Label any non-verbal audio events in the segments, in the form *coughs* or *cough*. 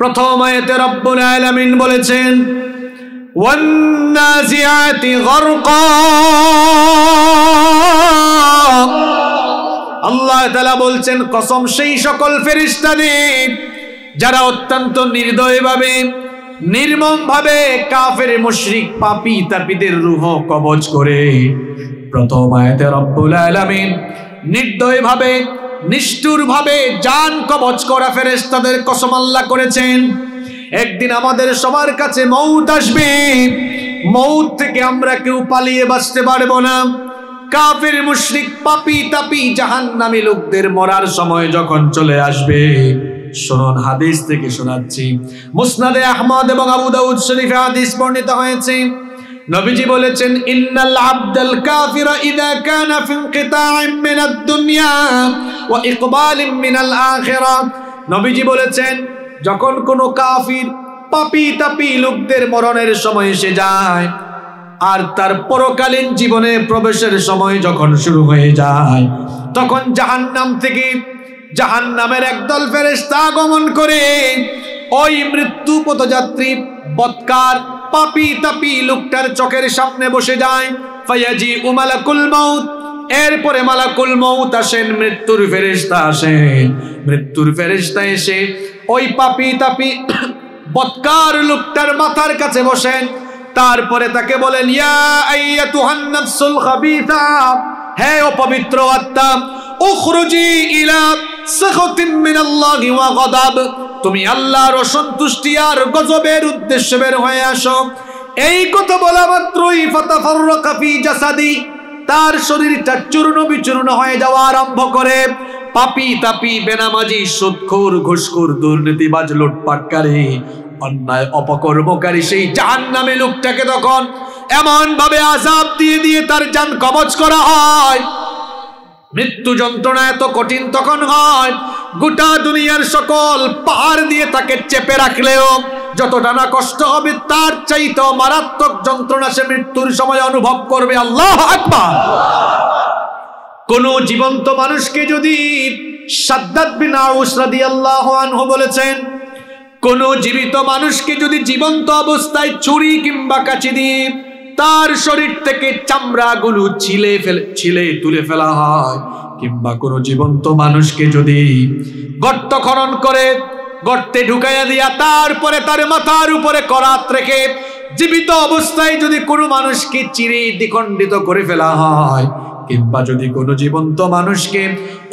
প্রথম আয়াতে রব্বুল আলামিন বলেছেন, ওয়ান্নাজিআতি গরকা। আল্লাহ তাআলা বলছেন, কসম সেই সকল ফেরেশতাদের যারা অত্যন্ত নির্দয়ভাবে, নির্মমভাবে কাফের মুশরিক পাপী তাপীদের রূহ কবজ করে। প্রথম আয়াতে রব্বুল আলামিন নির্দয়ভাবে নিষ্ঠুরভাবে জান কবজ করা ফেরেশতাদের কসম আল্লাহ করেছেন। একদিন আমাদের সবার কাছে মৌত আসবে। মৌত থেকে আমরা কেউ পালিয়ে বাঁচতে পারব না। কাফের, মুশরিক, পাপি, তাপি, জাহান্নামী লোকদের মরার সময় যখন চলে আসবে, শুনুন হাদিস থেকে শোনাচ্ছি। মুসনাদে আহমদ এবং আবু দাউদ শরীফে হাদিস বর্ণিত হয়েছে নবীজি বলেছেন, ইন্নাল আবদাল কাফিরা ইদা কানা ফি ইনকিতাইম মিনাদ দুনিয়া ওয়া ইকবালিম মিনাল আখিরা। নবীজি বলেছেন, যখন কোনো কাফির পাপি তাপি লোকদের মরণের সময় এসে যায়, আর তার পরকালীন জীবনে প্রবেশের সময় যখন শুরু হয়ে যায়, তখন জাহান্নাম থেকে জাহান্নামের একদল ফেরেশতা আগমন করে। ওই মৃত্যু পথযাত্রী বৎকার পাপি তাপি লোকটার চোখের সামনে বসে যায়। ফায়াজি উমালাকুল মাউত। এরপরে মালাকুল মৌত আসেন, মৃত্যুর ফেরেশতা আসেন মৃত্যুর ফেরেশতা এসে ওই পাপি তাপি *coughs* বৎকার লোকটার মাথার কাছে বসেন। তারপরে তাকে বলেন, ইয়া আইয়াতুহান নাফসুল খাবিথা হে অপবিত্র আত্মা, উখরুজি ইলা সাখাতিন মিনাল্লাহি ওয়া গাদাব। তুমি আল্লাহর অসন্তুষ্টি আর গজবের উদ্দেশ্যে বের হয়ে আসো। এই কথা বলা মাত্রই ফাতাফাররাকা ফি জাসাদি। তার শরীরটা চূর্ণ বিচূর্ণ হয়ে যাওয়া আরম্ভ করে। পাপি তাপি, বেনামাজি, সুদখোর, ঘুষখোর, দুর্নীতিবাজ, লুটপাটকারী, অন্যায় অপকর্মকারী সেই জাহান নামে লোকটাকে তখন এমন ভাবে আজাব দিয়ে দিয়ে তার যান কবচ করা হয়। মৃত্যু যন্ত্রণা এত কঠিন তখন হয়। গোটা দুনিয়ার সকল পাহাড় দিয়ে তাকে চেপে রাখলেও যতটা না কষ্ট হবে, তার চাইতে মারাত্মক যন্ত্রণা সে মৃত্যুর সময় অনুভব করবে। আল্লাহ আকবার! কোন জীবন্ত মানুষকে যদি সাদ্দাত বিন আউস রাদিয়াল্লাহু আনহু বলেছেন, কোন জীবিত মানুষকে যদি জীবন্ত অবস্থায় ছুরি কিংবা কাচি দিয়ে তার শরীর থেকে চামড়াগুলো ছিলে ফেলে, ছিলে, তুলে ফেলা হয়। কিংবা কোন জীবন্ত মানুষকে যদি গর্ত খনন করে, গর্তে ঢুকাইয়া দিয়া তারপরে তার মাথার উপরে করাত রেখে জীবিত অবস্থায় যদি কোনো মানুষকে চিরে দ্বিখণ্ডিত করে ফেলা হয়, কিংবা যদি কোনো জীবন্ত মানুষকে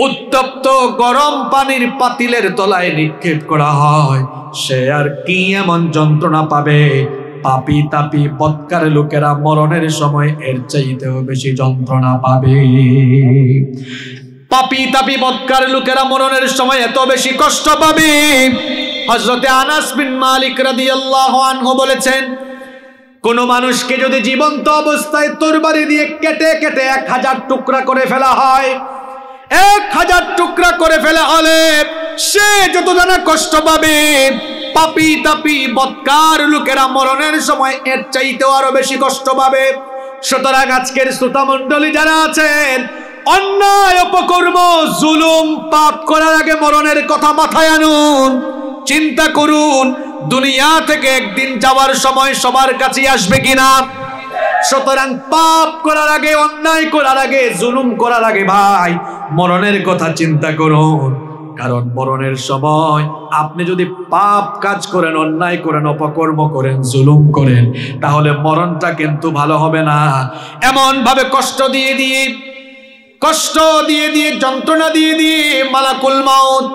উত্তপ্ত গরম পানির পাতিলের তলায় নিক্ষেপ করা হয়, সে আর কি এমন যন্ত্রণা পাবে? পাপি তাপি বৎকার লোকেরা মরণের সময় এর চাইতেও বেশি যন্ত্রণা পাবে। পাপি তাপি বৎকার লোকেরা মরণের সময় এত বেশি কষ্ট পাবে। হজরতে আনাস বিন মালিক রাদিয়াল্লাহু আনহু বলেছেন, কোন মানুষকে যদি জীবন্ত অবস্থায় তরবারি দিয়ে কেটে কেটে এক হাজার টুকরা করে ফেলা হয়, এক হাজার টুকরা করে ফেলা হলে সে যত জানা কষ্ট পাবে। পাপি তাপি বৎকার লোকেরা মরণের সময় এর চাইতেও আরও বেশি কষ্ট পাবে। সুতরাং আজকের শ্রোতা মন্ডলী যারা আছেন, অন্যায়, অপকর্ম, জুলুম, পাপ করার আগে মরণের কথা মাথায় আনুন। চিন্তা করুন, দুনিয়া থেকে একদিন যাওয়ার সময় সবার কাছে আসবে কিনা? সুতরাং পাপ করার আগে, অন্যায় করার আগে, জুলুম করার আগে ভাই, মরণের কথা চিন্তা করুন। কারণ মরণের সময় আপনি যদি পাপ কাজ করেন, অন্যায় করেন, অপকর্ম করেন, জুলুম করেন, তাহলে মরণটা কিন্তু ভালো হবে না। এমন ভাবে কষ্ট দিয়ে দিয়ে, কষ্ট দিয়ে দিয়ে, যন্ত্রণা দিয়ে দিয়ে মালাকুল মাউত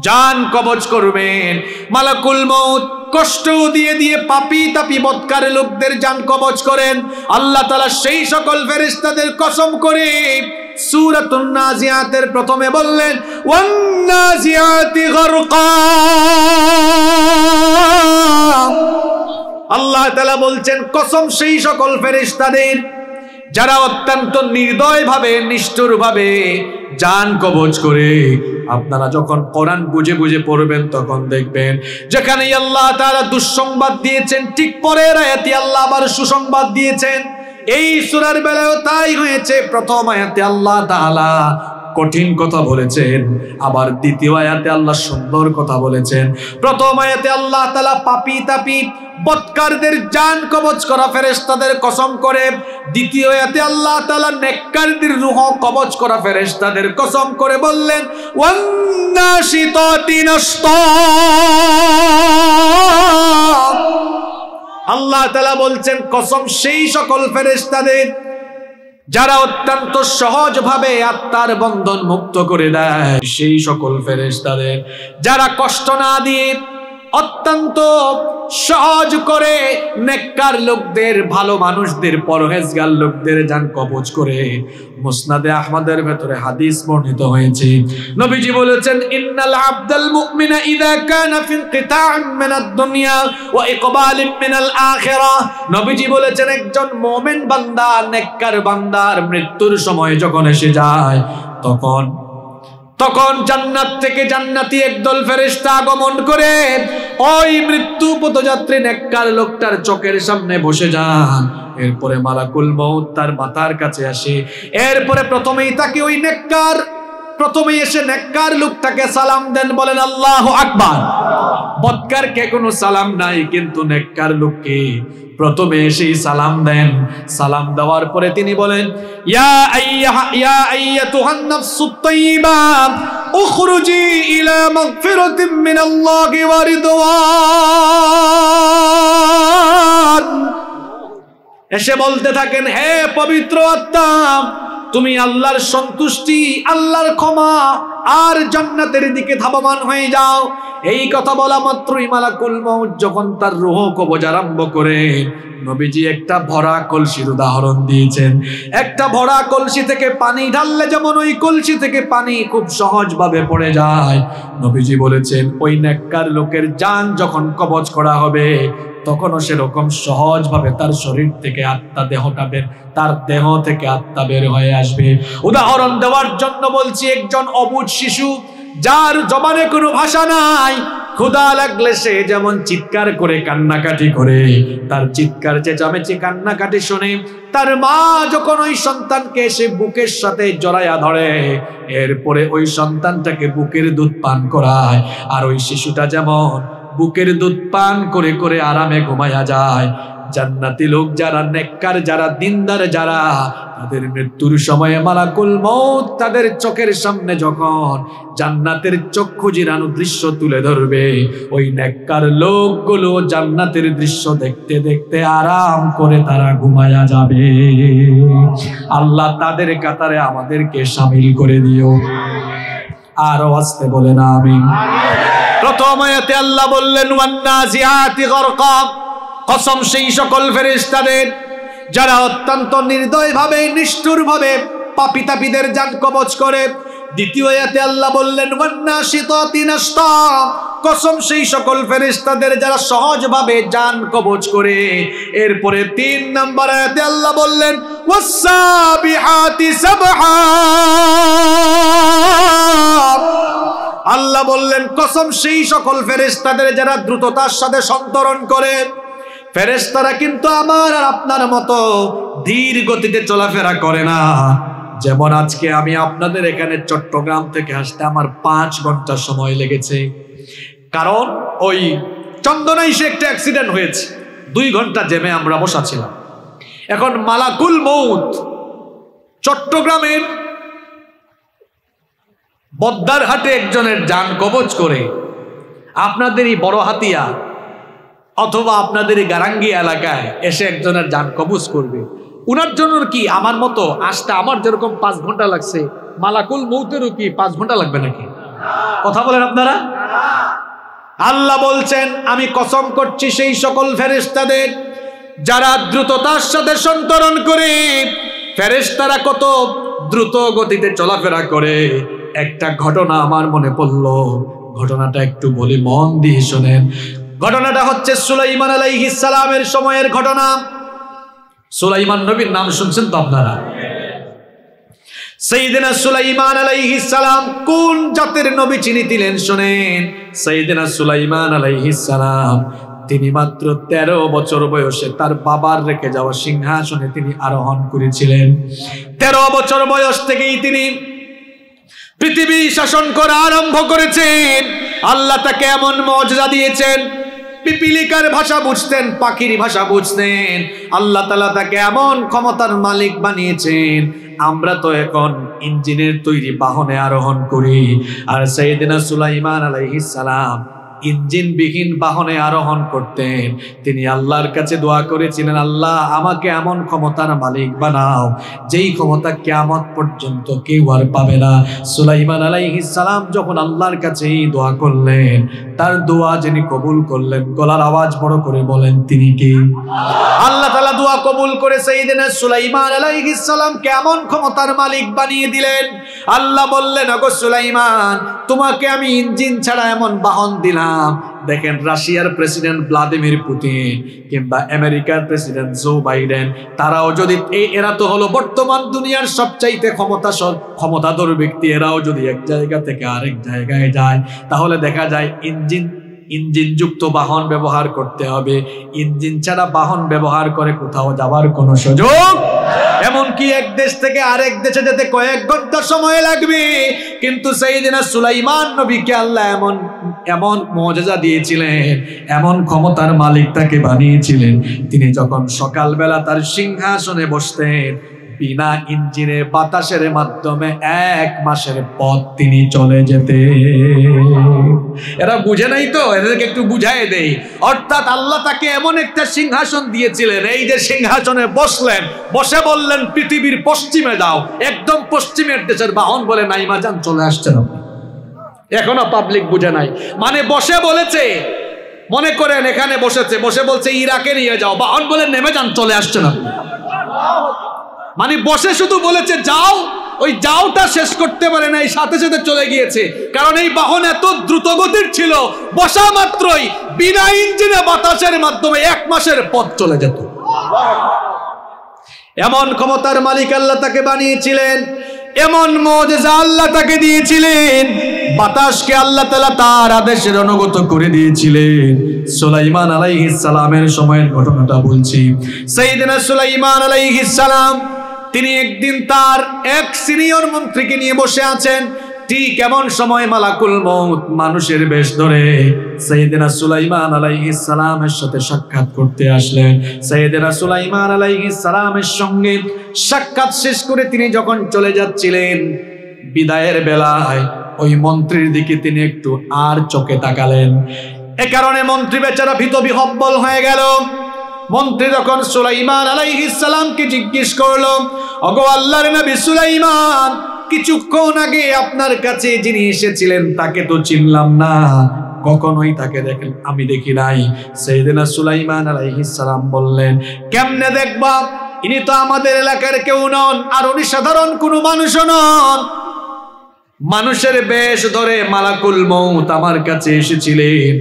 জান কবজ করবেন। মালাকুল মৌত কষ্ট দিয়ে দিয়ে পাপি তাপি বৎকার লোকদের জান কবজ করেন। আল্লাহ তালা সেই সকল ফেরেশতাদের কসম করে সূরাতুন নাজিয়াতের প্রথমে বললেন, ওয়ান নাজিয়াতি গরকা। আল্লাহ তাআলা বলছেন, কসম সেই সকল ফেরেশতাদের যারা অত্যন্ত নির্দয়ভাবে, নিষ্ঠুরভাবে জান কবজ করে। আপনারা যখন কোরআন বুঝে বুঝে পড়বেন, তখন দেখবেন যেখানে আল্লাহ তাআলা দুঃসংবাদ দিয়েছেন, ঠিক পরের আয়াতে আল্লাহ আবার সুসংবাদ দিয়েছেন। এই সুরার বেলায়ও তাই হয়েছে। প্রথম আয়াতে আল্লাহ তাআলা কঠিন কথা বলেছেন, আবার দ্বিতীয় আয়াতে আল্লাহ সুন্দর কথা বলেছেন। প্রথম আয়াতে আল্লাহ তালা পাপি তাপি বৎকারদের জান কবচ করা ফেরেশতাদের কসম করে। দ্বিতীয় আয়াতে আল্লাহ তাআলা নেককারদের রূহ কবচ করা ফেরেশতাদের কসম করে বললেন ওয়ান্নাশিতাতি নাশতা আল্লাহ তালা বলছেন, কসম সেই সকল ফেরেস্তাদের যারা অত্যন্ত সহজভাবে আত্মার বন্ধন মুক্ত করে দেয়। সেই সকল ফেরেস্তাদের যারা কষ্ট না দিয়ে অত্যন্ত সহজ করে নেককার লোকদের, ভালো মানুষদের, পরহেজগার লোকদের যান কবজ করে। মুসনাদে আহমদের ভেতরে হাদিস বর্ণিত হয়েছে। নবীজি বলেছেন, ইন্নাল আবদাল মুমিনা ইযা কানা ফি ইনকিতা'in মিনাদ দুনিয়া ওয়া ইকবালিন মিনাল আখিরাহ নবীজি বলেছেন, একজন মুমিন বান্দা, নেককার বান্দার মৃত্যুর সময় যখন এসে যায়, তখন তখন জান্নাত থেকে জান্নাতি একদল ফেরেস্তা আগমন করে ওই মৃত্যু পথযাত্রী নেককার লোকটার চোখের সামনে বসে যান। এরপরে মালাকুল মউত তার মাতার কাছে আসে। এরপরে প্রথমেই তাকে ওই নেককার প্রথমেই এসে নেককার লোকটাকে সালাম দেন, বলেন, আল্লাহ আকবার। বৎকার কে কোনো সালাম নাই, কিন্তু নেককার লোককে প্রথমে এসেই সালাম দেন। সালাম দেওয়ার পরে তিনি বলেন, ইয়া আইয়াহা ইয়া আইয়াতুহান নাফসুত তাইয়্যিবা উখরুজি ইলা মাগফিরাতিন মিনাল্লাহি ওয়া রিদওয়ান। এসে বলতে থাকেন, হে পবিত্র আত্মা তুমি আল্লাহর সন্তুষ্টি আল্লাহর ক্ষমা আর জান্নাতের দিকে ধাবমান হয়ে যাও। এই কথা বলা মাত্রই মালাকুল মউত যখন তার রুহ কবজ আরম্ভ করে, নবীজি একটা ভরা কলসির উদাহরণ দিয়েছেন। একটা ভরা কলসি থেকে পানি ঢাললে যেমন ওই কলসি থেকে পানি খুব সহজভাবে পড়ে যায়। নবীজি বলেছেন, ওই নেককার লোকের জান যখন কবজ করা হবে, তখনও সেরকম সহজভাবে তার শরীর থেকে আত্মা দেহটা বের, তার দেহ থেকে আত্মা বের হয়ে আসবে। উদাহরণ দেওয়ার জন্য বলছি, একজন অবুধ শিশু যার জবানে কোনো ভাষা নাই। ক্ষুদা লাগলে সে যেমন চিৎকার করে, কান্নাকাটি করে, তার চিৎকার চেঁচামেচি, কান্নাকাটি শুনে তার মা যখন ওই সন্তানকে সে বুকের সাথে জড়াইয়া ধরে, এরপরে ওই সন্তানটাকে বুকের দুধ পান করায়। আর ওই শিশুটা যেমন বুকের দুধ পান করে করে আরামে ঘুমায়া যায় জান্নাতি লোক যারা নেককার যারা দিনদার যারা তাদের মৃত্যুর সময়ে মালাকুল মৌত তাদের চোখের সামনে যখন জান্নাতের চক্ষু জিরানো দৃশ্য তুলে ধরবে ওই নেককার লোকগুলো জান্নাতের দৃশ্য দেখতে দেখতে আরাম করে তারা ঘুমায়া যাবে। আল্লাহ তাদের কাতারে আমাদেরকে সামিল করে দিও। আরও আসতে বলে না আমি প্রথম আয়াতে আল্লাহ বললেন ওয়ান্নাজিআতি গরকা কসম সেই সকল ফেরেশতাদের, যারা অত্যন্ত নির্দয়ভাবে, নিষ্ঠুরভাবে পাপী তাপীদের জান কবচ করে। দ্বিতীয় আয়াতে আল্লাহ বললেন কসম সেই সকল ফেরেশতাদের যারা সহজভাবে জান কবচ করে। এরপরে তিন নম্বর আয়াতে আল্লাহ বললেন আল্লাহ বললেন, কসম সেই সকল ফেরেশতাদের যারা দ্রুততার সাথে সন্তরণ করে ফেরেশতারা কিন্তু আমার আর আপনার মতো ধীর গতিতে চলাফেরা করে না। যেমন আজকে আমি আপনাদের এখানে চট্টগ্রাম থেকে আসতে আমার পাঁচ ঘণ্টা সময় লেগেছে। কারণ ওই চন্দনাই সে একটা অ্যাক্সিডেন্ট হয়েছে। দুই ঘণ্টা জেমে আমরা বসা ছিলাম। এখন মালাকুল মৌত চট্টগ্রামের বদ্দার হাটে একজনের যান কবচ করে। আপনাদের এই বড় হাতিয়া অথবা আপনাদের এই গারাঙ্গি এলাকায় এসে একজনের যান কবচ করবে। উনার জন্য কি আমার মতো আসতে আমার যেরকম পাঁচ ঘণ্টা লাগছে, মালাকুল মৌতেরও কি পাঁচ ঘণ্টা লাগবে নাকি? কথা বলেন আপনারা? আল্লাহ বলছেন, আমি কসম করছি সেই সকল ফেরেশতাদের, যারা দ্রুততার সাথে সন্তরণ করে, ফেরেশতারা কত দ্রুত গতিতে চলাফেরা করে। একটা ঘটনা আমার মনে পড়ল। ঘটনাটা একটু বলি, মন দিয়ে শোনেন। ঘটনাটা হচ্ছে সুলাইমান আলাইহিস সালামের সময়ের ঘটনা। সুলাইমান নবীর নাম শুনছেন তো আপনারা? সৈদিনা সুলাইমান আলাইহিস সালাম কোন জাতের নবী চিনিছিলেন শোনেন। সৈদিনা সুলাইমান আলাইহিস সালাম, তিনি মাত্র তেরো বছর বয়সে তার বাবার রেখে যাওয়া সিংহাসনে তিনি আরোহণ করেছিলেন। তেরো বছর বয়স থেকেই তিনি পৃথিবী শাসন করা আরম্ভ করেছেন। আল্লাহ তাকে এমন মর্যাদা দিয়েছেন পিপিলিকার ভাষা বুঝতেন, পাখির ভাষা বুঝতেন। আল্লাহ তালা তাকে এমন ক্ষমতার মালিক বানিয়েছেন, আমরা তো এখন ইঞ্জিনের তৈরি বাহনে আরোহণ করি। আর সাইদিনা সুলাইমান আলাইহিস সালাম ইঞ্জিনবিহীন বাহনে আরোহণ করতেন। তিনি আল্লাহর কাছে দোয়া করেছিলেন, আল্লাহ, আমাকে এমন ক্ষমতার মালিক বানাও, যেই ক্ষমতা কেয়ামত পর্যন্ত কেউ আর পাবে না। সুলাইমান সালাম যখন আল্লাহর কাছে এই দোয়া করলেন, তার দোয়া যিনি কবুল করলেন, গলার আওয়াজ বড় করে বলেন, তিনি কি? আল্লাহ তাআলা দোয়া কবুল করে সাইয়েদিনা সুলাইমান আলাইহিস সালাম কেমন ক্ষমতার মালিক বানিয়ে দিলেন। আল্লাহ বললেন, ওগো সুলাইমান, তোমাকে আমি ইঞ্জিন ছাড়া এমন বাহন দিলাম। দেখেন, রাশিয়ার প্রেসিডেন্ট ভ্লাদিমির পুতিন কিংবা আমেরিকার প্রেসিডেন্ট জো বাইডেন, তারাও যদি এই এরা তো হলো বর্তমান দুনিয়ার সবচাইতে ক্ষমতা ক্ষমতাধর ব্যক্তি, এরাও যদি এক জায়গা থেকে আরেক জায়গায় যায়, তাহলে দেখা যায় ইঞ্জিন ইঞ্জিন যুক্ত বাহন ব্যবহার করতে হবে। ইঞ্জিন ছাড়া বাহন ব্যবহার করে কোথাও যাবার কোনো সুযোগ এমনকি এক দেশ থেকে আরেক দেশে যেতে কয়েক ঘণ্টা সময় লাগবে। কিন্তু সেই দিনে সুলাইমান নবীকে আল্লাহ এমন এমন মজা দিয়েছিলেন, এমন ক্ষমতার মালিক তাকে বানিয়েছিলেন। তিনি যখন সকালবেলা তার সিংহাসনে বসতেন বিনা ইঞ্জিনে বাতাসের মাধ্যমে এক মাসের পথ তিনি চলে যেতে। এরা বুঝে নাই তো? এদেরকে একটু বুঝাই দেই। অর্থাৎ আল্লাহ তাকে এমন একটা সিংহাসন দিয়েছিলেন, এই যে সিংহাসনে বসলেন, বসে বললেন, পৃথিবীর পশ্চিমে যাও, একদম পশ্চিমের দেশের বাহন বলে নাইমা যান চলে আসছেন এখনও পাবলিক বুঝে নাই। মানে বসে বলেছে, মনে করেন এখানে বসেছে, বসে বলছে, ইরাকে নিয়ে যাও, বাহন বলে নেমে যান, চলে আসছেন আপনি। মানে বসে শুধু বলেছে, যাও। ওই যাওটা শেষ করতে পারে না, এই সাথে সাথে চলে গিয়েছে। কারণ এই বাহন এত দ্রুতগতির ছিল, বসা মাত্রই বিনা ইঞ্জিনে বাতাসের মাধ্যমে এক মাসের পথ চলে যেত। এমন ক্ষমতার মালিক আল্লাহ তাকে বানিয়েছিলেন, এমন মজা আল্লাহ তাকে দিয়েছিলেন, বাতাসকে আল্লাহ তালা তার আদেশের অনুগত করে দিয়েছিলেন। সুলাইমান আলাইহিস সালামের সময়ের ঘটনাটা বলছি। সেই সেইদিনা সুলাইমান আলাইহিস সালাম তিনি একদিন তার এক সিনিয়র মন্ত্রীকে নিয়ে বসে আছেন। ঠিক এমন সময় মালাকুল মৌত মানুষের বেশ ধরে সৈয়দিনা সুলাইমান আলাইহিস সালামের সাথে সাক্ষাৎ করতে আসলেন। সৈয়দিনা সুলাইমান আলাইহিস সালামের সঙ্গে সাক্ষাৎ শেষ করে তিনি যখন চলে যাচ্ছিলেন বিদায়ের বেলায়, ওই মন্ত্রীর দিকে তিনি একটু আর চোখে তাকালেন। এ কারণে মন্ত্রী বেচারা ভীত বিহব্বল হয়ে গেল। মন্ত্রী যখন সুলাইমান আলাইহিস সালামকে জিজ্ঞেস করল, অগো আল্লাহর নবী সুলাইমান, কিছুক্ষণ আগে আপনার কাছে যিনি এসেছিলেন তাকে তো চিনলাম না। কখনোই তাকে দেখেন, আমি দেখি নাই। সেইদিনা সুলাইমান আলাইহিস সালাম বললেন, কেমনে দেখবা? ইনি তো আমাদের এলাকার কেউ নন, আর উনি সাধারণ কোনো মানুষও নন। মানুষের বেশ ধরে মালাকুল মৌত আমার কাছে এসেছিলেন।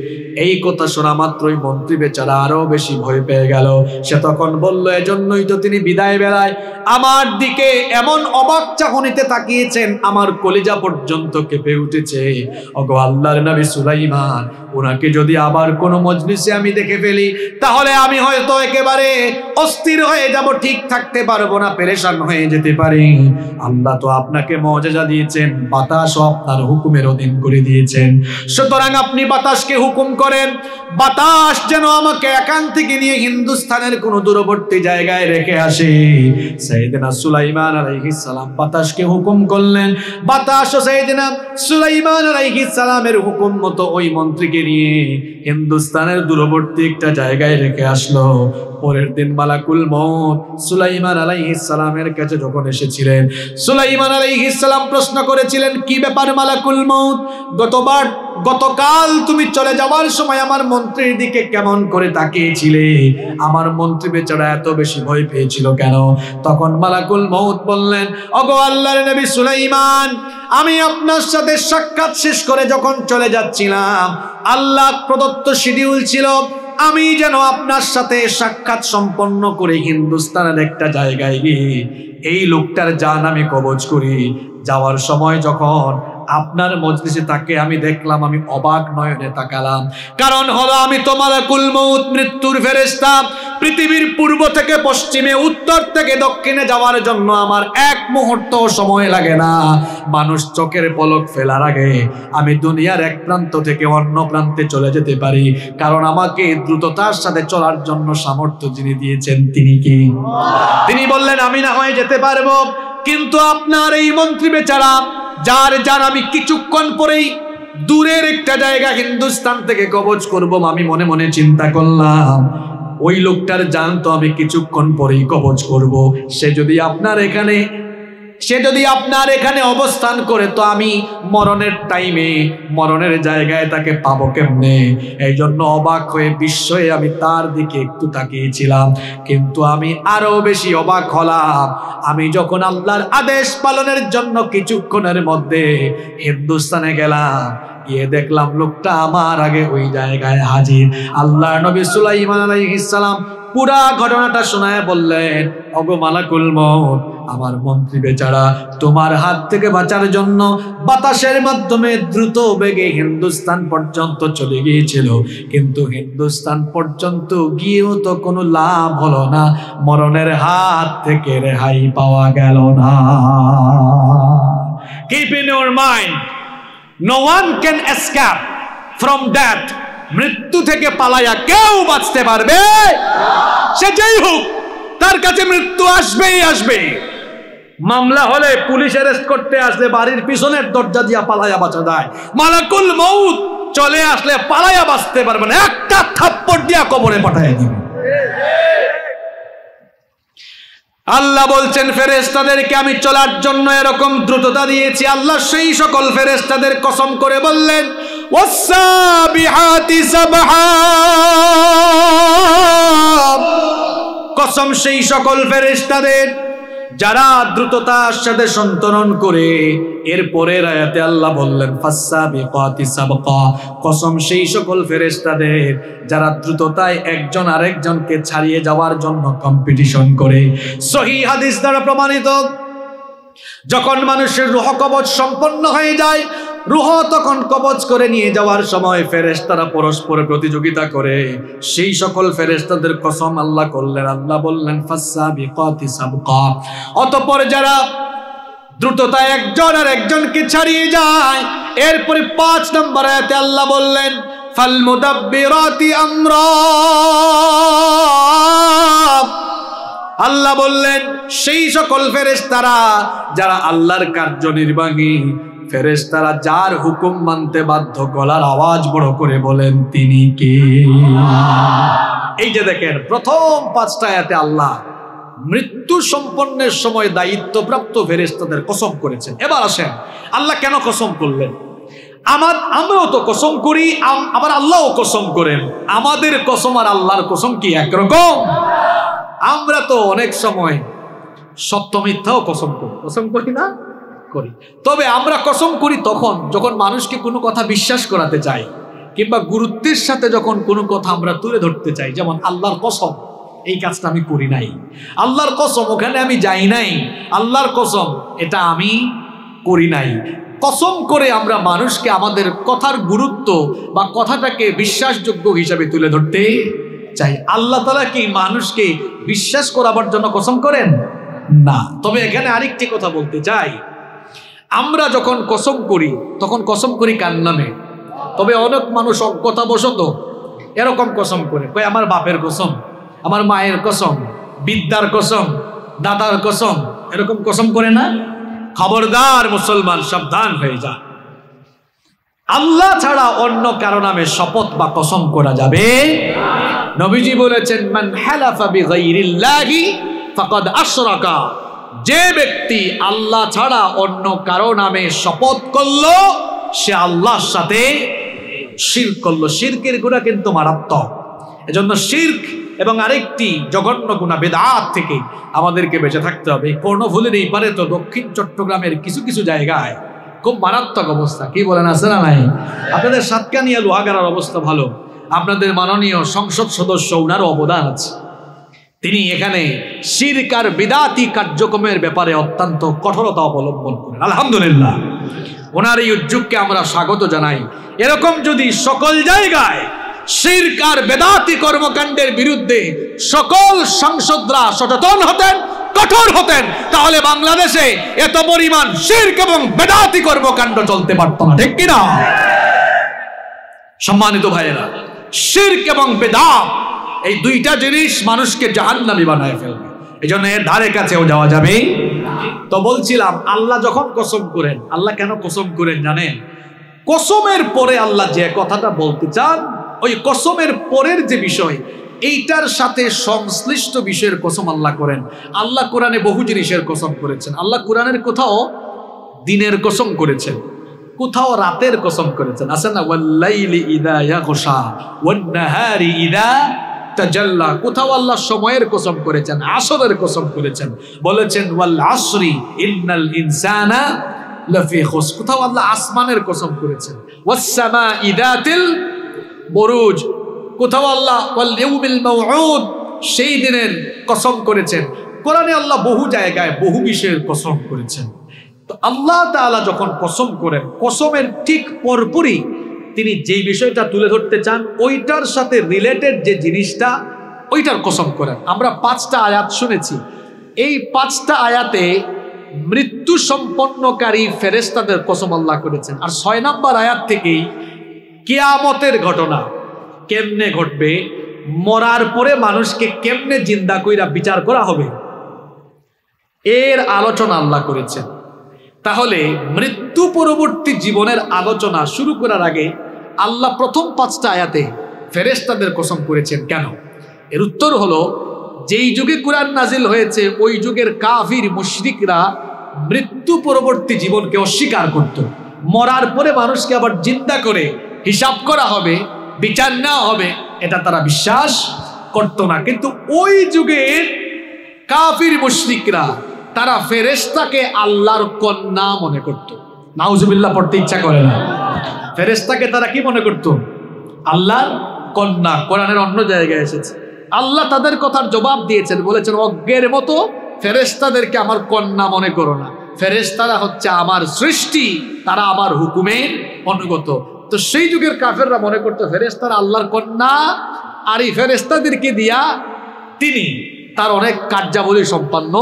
এই কথা শোনা মাত্রই মন্ত্রী বেচারা আরও বেশি ভয় পেয়ে গেল। সে তখন বলল, এজন্যই তো তিনি বিদায় বেলায় আমার দিকে এমন অবাক চাহনিতে তাকিয়েছেন, আমার কলিজা পর্যন্ত কেঁপে উঠেছে। অগো আল্লাহর নবী সুলাইমান ওনাকে যদি আবার কোনো মজলিসে আমি দেখে ফেলি, তাহলে আমি হয়তো একেবারে অস্থির হয়ে যাব, ঠিক থাকতে পারব না, পেরেশান হয়ে যেতে পারি। আল্লাহ তো আপনাকে মজা দিয়েছেন বাতাসও আপনার হুকুমের অধীন করে দিয়েছেন। সুতরাং আপনি বাতাসকে হুকুম করেন বাতাস যেন আমাকে একান থেকে নিয়ে হিন্দুস্তানের কোন দূরবর্তী জায়গায় রেখে আসে। সাইয়েদনা সুলাইমান আলাইহিস সালাম বাতাসকে হুকুম করলেন। বাতাস ও সাইয়েদনা সুলাইমান আলাইহিস সালামের হুকুম মতো ওই মন্ত্রীকে নিয়ে হিন্দুস্তানের দূরবর্তী একটা জায়গায় রেখে আসলো। পরের দিন মালাকুল মত সুলাইমান আলাইহিস সালামের কাছে যখন এসেছিলেন, সুলাইমান আলাইহিস সালাম প্রশ্ন করেছিলেন, কি ব্যাপার মালাকুল মত গতবার গতকাল তুমি চলে যাওয়ার সময় আমার মন্ত্রীর দিকে কেমন করে তাকিয়েছিলে? আমার মন্ত্রী বেচারা এত বেশি ভয় পেয়েছিল কেন? তখন মালাকুল মৌত বললেন অগো আল্লাহর নবী সুলাইমান, আমি আপনার সাথে সাক্ষাৎ শেষ করে যখন চলে যাচ্ছিলাম আল্লাহ প্রদত্ত শিডিউল ছিল, আমি যেন আপনার সাথে সাক্ষাৎ সম্পন্ন করে হিন্দুস্তানের একটা জায়গায় গিয়ে এই লোকটার জান আমি কবজ করি। যাওয়ার সময় যখন আপনার মজলিসে তাকে আমি দেখলাম, আমি অবাক নয়নে তাকালাম। কারণ হলো, আমি তোমার কুলমৌত মৃত্যুর ফেরেস্তা পৃথিবীর পূর্ব থেকে পশ্চিমে, উত্তর থেকে দক্ষিণে যাওয়ার জন্য আমার এক মুহূর্ত সময় লাগে না। মানুষ চোখের পলক ফেলার আগে আমি দুনিয়ার এক প্রান্ত থেকে অন্য প্রান্তে চলে যেতে পারি। কারণ আমাকে দ্রুততার সাথে চলার জন্য সামর্থ্য যিনি দিয়েছেন, তিনি কি? তিনি বললেন, আমি না হয় যেতে পারব, কিন্তু আপনার এই মন্ত্রী বেচারা যার যার আমি কিছুক্ষণ পরেই দূরের একটা জায়গা হিন্দুস্তান থেকে কবজ করব আমি মনে মনে চিন্তা করলাম, ওই লোকটার জান তো আমি কিছুক্ষণ পরেই কবজ করব। সে যদি আপনার এখানে সে যদি আপনার এখানে অবস্থান করে, তো আমি মরণের টাইমে মরণের জায়গায় তাকে পাবো কেমনে? এই জন্য অবাক হয়ে বিস্ময়ে আমি তার দিকে একটু তাকিয়েছিলাম। কিন্তু আমি আরও বেশি অবাক হলাম। আমি যখন আল্লাহর আদেশ পালনের জন্য কিছুক্ষণের মধ্যে হিন্দুস্তানে গেলাম, গিয়ে দেখলাম লোকটা আমার আগে ওই জায়গায় হাজির। আল্লাহ নবী সুলাইমান আলাইহিস সালাম পুরা ঘটনাটা শোনায় বললেন অগো মালাকুল মত আমার মন্ত্রী বেচারা তোমার হাত থেকে বাঁচার জন্য বাতাসের মাধ্যমে দ্রুত বেগে হিন্দুস্তান পর্যন্ত চলে গিয়েছিল। কিন্তু হিন্দুস্তান পর্যন্ত গিয়েও তো কোনো লাভ হলো না। মরণের হাত থেকে রেহাই পাওয়া গেল না। Keep in your mind no one can escape from that মৃত্যু থেকে পালাইয়া কেউ বাঁচতে পারবে। সে যেই হোক, তার কাছে মৃত্যু আসবেই আসবে মামলা হলে পুলিশ অ্যারেস্ট করতে আসলে বাড়ির পিছনের দরজা দিয়া পালাইয়া বাঁচা যায়। মালাকুল মৌত চলে আসলে পালাইয়া বাঁচতে পারবে না। একটা থাপ্পড় দিয়া কবরে পাঠাইয়া দিবে। আল্লাহ বলছেন ফেরেস্তাদেরকে আমি চলার জন্য এরকম দ্রুততা দিয়েছি। আল্লাহ সেই সকল ফেরেস্তাদের কসম করে বললেন কসম সেই সকল ফেরেস্তাদের যারা দ্রুততার সাথে সন্তরণ করে এরপরে রায়াতে আল্লাহ বললেন কসম সেই সকল ফেরেস্তাদের যারা দ্রুততায় একজন আরেকজনকে ছাড়িয়ে যাওয়ার জন্য কম্পিটিশন করে। সহি হাদিস দ্বারা প্রমাণিত, যখন মানুষের রুহ সম্পন্ন হয়ে যায় রুহ তখন কবচ করে নিয়ে যাওয়ার সময় ফেরেশতারা পরস্পর প্রতিযোগিতা করে। সেই সকল ফেরেশতাদের কসম আল্লাহ করলেন। আল্লাহ বললেন অতঃপর যারা দ্রুততা একজন আর একজনকে ছাড়িয়ে যায়, এরপরে পাঁচ নম্বর আয়াতে আল্লাহ বললেন আমরা। আল্লাহ বললেন, সেই সকল ফেরেশতারা যারা আল্লাহর কার্যনির্বাহী ফেরেশতারা যার হুকুম মানতে বাধ্য গলার আওয়াজ বড় করে বলেন, তিনি কে? এই যে দেখেন, প্রথম পাঁচটা এতে আল্লাহ মৃত্যু সম্পন্নের সময় দায়িত্বপ্রাপ্ত ফেরেস্তাদের কসম করেছেন। এবার আসেন, আল্লাহ কেন কসম করলেন? আমার আমরাও তো কসম করি আবার আল্লাহও কসম করেন। আমাদের কসম আর আল্লাহর কসম কি একরকম? আমরা তো অনেক সময় সত্য মিথ্যাও কসম করি। কসম করি না? করি। তবে আমরা কসম করি তখন যখন মানুষকে কোনো কথা বিশ্বাস করাতে চাই, কিংবা গুরুত্বের সাথে যখন কোনো কথা আমরা তুলে ধরতে চাই, যেমন আল্লাহর কসম, এই কাজটা আমি করি নাই। আল্লাহর কসম, ওখানে আমি যাই নাই। আল্লাহর কসম, এটা আমি করি নাই। কসম করে আমরা মানুষকে আমাদের কথার গুরুত্ব বা কথাটাকে বিশ্বাসযোগ্য হিসাবে তুলে ধরতে চাই। আল্লাহ তালা কি মানুষকে বিশ্বাস করাবার জন্য কসম করেন? না। তবে এখানে আরেকটি কথা বলতে চাই। আমরা যখন কসম করি, তখন কসম করি কার নামে? তবে অনেক মানুষ কথা অজ্ঞতাবশত এরকম কসম করে। কই আমার বাপের কসম, আমার মায়ের কসম, বিদ্যার কসম, দাদার কসম। এরকম কসম করে না? খবরদার মুসলমান সাবধান হয়ে যা আল্লাহ ছাড়া অন্য কারও নামে শপথ বা কসম করা যাবে? নবীজি বলেছেন, মান হালাফা বিগাইরিল্লাহি ফাকাদ আশরাকা। যে ব্যক্তি আল্লাহ ছাড়া অন্য কারও নামে শপথ করল, সে আল্লাহর সাথে শির করল। শিরকের গুণা কিন্তু মারাত্মক। এজন্য শির্ক এবং আরেকটি জঘন্য গুণা বেদাত থেকে আমাদেরকে বেঁচে থাকতে হবে। কর্ণফুলের এই পারে তো দক্ষিণ চট্টগ্রামের কিছু কিছু জায়গায় খুব মারাত্মক অবস্থা। কি বলেন, আছে না নাই? আপনাদের সাতকানিয়া লোহাগারার অবস্থা ভালো। আপনাদের মাননীয় সংসদ সদস্য, উনারও অবদান আছে। তিনি এখানে শিরকার, বিদাতি কার্যক্রমের ব্যাপারে অত্যন্ত কঠোরতা অবলম্বন করেন। আলহামদুলিল্লাহ। ওনার এই উদ্যোগকে আমরা স্বাগত জানাই। এরকম যদি সকল জায়গায় শির্ক আর বেদাতি কর্মকাণ্ডের বিরুদ্ধে সকল সংসদরা সচেতন হতেন, কঠোর হতেন, তাহলে বাংলাদেশে এত পরিমাণ শির্ক এবং বেদাতি কর্মকাণ্ড চলতে পারত না, ঠিক কিনা? সম্মানিত ভাইয়েরা, শির্ক এবং বেদাত এই দুইটা জিনিস মানুষকে জাহান্নামি বানায় ফেলবে। এই জন্য এর ধারে কাছেও যাওয়া যাবে। তো বলছিলাম, আল্লাহ যখন কসম করেন, আল্লাহ কেন কসম করেন জানেন? কসমের পরে আল্লাহ যে কথাটা বলতে চান, ওই কসমের পরের যে বিষয়, এইটার সাথে সংশ্লিষ্ট বিষয়ের কসম আল্লাহ করেন। আল্লাহ কোরআনে বহু জিনিসের কসম করেছেন। আল্লাহ কোরআনের কোথাও দিনের কসম করেছেন, কোথাও রাতের কসম করেছেন। আছে না ওয়াল্লাইলি ইদা ইয়াগশা, ওয়ান নাহারি ইদা তাজাল্লা কোথাও আল্লাহ সময়ের কসম করেছেন, আসরের কসম করেছেন। বলেছেন, ওয়াল আসরি ইন্নাল ইনসানা লাফি খুস কোথাও আল্লাহ আসমানের কসম করেছেন। ওয়াস সামা ইদাতিল বুরুজ। কোথাও আল্লাহ, ওয়াল ইয়াউমিল মাউউদ। সেই দিনের কসম করেছেন। কোরআনে আল্লাহ বহু জায়গায়, বহু বিষয়ের কসম করেছেন। তো আল্লাহ তাআলা যখন কসম করেন, কসমের ঠিক পরপরই তিনি যেই বিষয়টা তুলে ধরতে চান, ওইটার সাথে রিলেটেড যে জিনিসটা, ওইটার কসম করেন। আমরা পাঁচটা আয়াত শুনেছি। এই পাঁচটা আয়াতে মৃত্যু সম্পন্নকারী ফেরেস্তাদের কসম আল্লাহ করেছেন। আর ছয় নম্বর আয়াত থেকেই কেয়ামতের ঘটনা কেমনে ঘটবে, মরার পরে মানুষকে কেমনে জিন্দা কইরা বিচার করা হবে, এর আলোচনা আল্লাহ করেছেন। তাহলে মৃত্যু পরবর্তী জীবনের আলোচনা শুরু করার আগে আল্লাহ প্রথম পাঁচটা আয়াতে ফেরেস্তাদের কসম করেছেন। কেন? এর উত্তর হলো, যেই যুগে কোরআন নাজিল হয়েছে, ওই যুগের কাফির, মুশরিকরা মৃত্যু পরবর্তী জীবনকে অস্বীকার করত। মরার পরে মানুষকে আবার জিন্দা করে হিসাব করা হবে, বিচার নেওয়া হবে, এটা তারা বিশ্বাস করত না। কিন্তু ওই যুগের কাফির, মুশরিকরা, তারা ফেরেস্তাকে আল্লাহর কন্যা মনে করত। নাউজুবিল্লাহ, পড়তে ইচ্ছা করে না। ফেরেস্তাকে তারা কি মনে করত? আল্লাহর কন্যা কোরআনের অন্য জায়গায় এসেছে। আল্লাহ তাদের কথার জবাব দিয়েছেন, বলেছেন, অজ্ঞের মতো ফেরেস্তাদেরকে আমার কন্যা মনে করো না। ফেরেস্তারা হচ্ছে আমার সৃষ্টি, তারা আমার হুকুমের অনুগত। তো সেই যুগের কাফেররা মনে করতো ফেরেস্তারা আল্লাহর কন্যা, আর এই ফেরেস্তাদেরকে দিয়া তিনি তার অনেক কার্যাবলী সম্পন্ন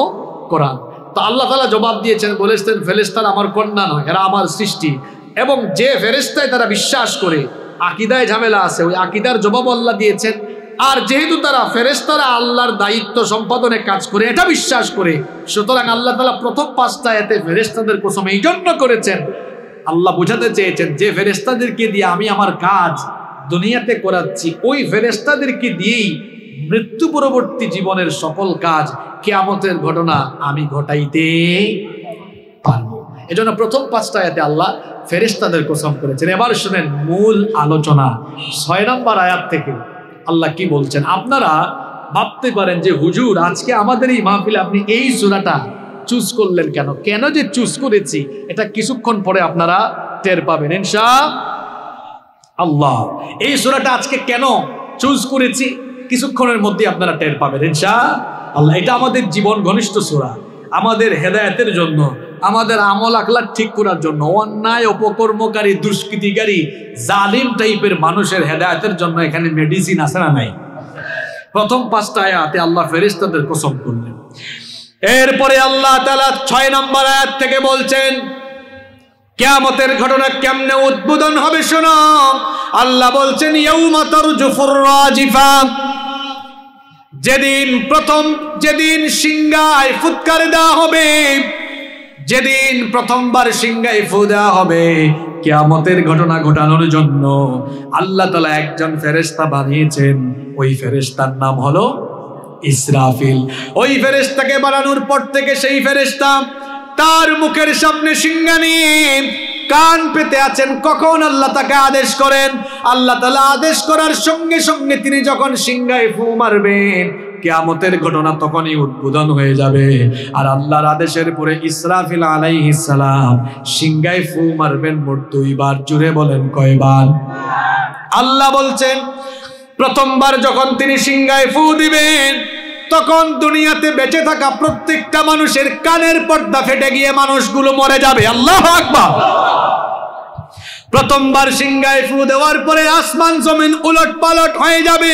করান। তো আল্লাহ তালা জবাব দিয়েছেন, বলেছেন ফেরেস্তার আমার কন্যা নয়, এরা আমার সৃষ্টি। এবং যে ফেরেস্তায় তারা বিশ্বাস করে, আকিদায় ঝামেলা আছে, ওই আকিদার জবাব আল্লাহ দিয়েছেন। আর যেহেতু তারা ফেরেস্তারা আল্লাহর দায়িত্ব সম্পাদনে কাজ করে, এটা বিশ্বাস করে, সুতরাং আল্লাহ তালা প্রথম পাঁচটা এতে ফেরেস্তাদের কোসম এই জন্য করেছেন। আল্লাহ বোঝাতে চেয়েছেন, যে ফেরেস্তাদেরকে দিয়ে আমি আমার কাজ দুনিয়াতে করাচ্ছি, ওই ফেরেস্তাদেরকে দিয়েই মৃত্যু পরবর্তী জীবনের সকল কাজ, কেয়ামতের ঘটনা আমি ঘটাইতে পারব। এজন্য প্রথম পাঁচটা এতে আল্লাহ ফেরেস্তাদের কসম করেছেন। এবার শুনেন মূল আলোচনা। ছয় নম্বর আয়াত থেকে আল্লাহ কি বলছেন? আপনারা ভাবতে পারেন যে, হুজুর, আজকে আমাদের এই মাহফিলে আপনি এই সুরাটা চুজ করলেন কেন? কেন যে চুজ করেছি? এটা কিছুক্ষণ পরে আপনারা টের পাবেন। ইনশা আল্লাহ এই সুরাটা আজকে কেন চুজ করেছি? কিছুক্ষণের মধ্যে আপনারা টের পাবেন। ইনশা আল্লাহ এটা আমাদের জীবন ঘনিষ্ঠ সুরা। আমাদের হেদায়তের জন্য আমাদের আমল আকলাক ঠিক করার জন্য, অন্যায়, অপকর্মকারী, দুষ্কৃতিকারী, জালিম টাইপের মানুষের হেদায়তের জন্য এখানে মেডিসিন আছে না নাই? প্রথম পাঁচটা আয়াতে আল্লাহ ফেরিস্তাদের কসম করলেন। এরপরে আল্লাহ তালা ছয় নম্বর আয়াত থেকে বলছেন, কেয়ামতের ঘটনা কেমনে উদ্বোধন হবে শোনো? আল্লাহ বলছেন যেদিন প্রথম, যেদিন সিংগায় ফুৎকার দেওয়া হবে যেদিন প্রথমবার সিংগায় ফু দেওয়া হবে, কেয়ামতের ঘটনা ঘটানোর জন্য আল্লাহ তালা একজন ফেরেস্তা বানিয়েছেন। ওই ফেরেস্তার নাম হলো ইসরাফিল। ওই ফেরেস্তাকে বানানোর পর থেকে সেই ফেরেস্তা তার মুখের সামনে সিংহা নিয়ে কান পেতে আছেন। কখন আল্লাহ তাকে আদেশ করেন? আল্লাহ তালা আদেশ করার সঙ্গে সঙ্গে তিনি যখন সিংহায় ফু মারবেন কেয়ামতের ঘটনা তখনই উদ্বোধন হয়ে যাবে। আর আল্লাহর আদেশের পরে ইসরাফিল আলাইহিসালাম সিংহায় ফু মারবেন, মোট দুইবার জুড়ে বলেন কয়বার? আল্লাহ বলছেন, প্রথমবার যখন তিনি সিংহায় ফু দিবেন, তখন দুনিয়াতে বেঁচে থাকা প্রত্যেকটা মানুষের কানের পর্দা ফেটে গিয়ে মানুষগুলো মরে যাবে। আল্লাহ আকবার! প্রথমবার সিংহায় ফু দেওয়ার পরে আসমান জমিন উলট পালট হয়ে যাবে।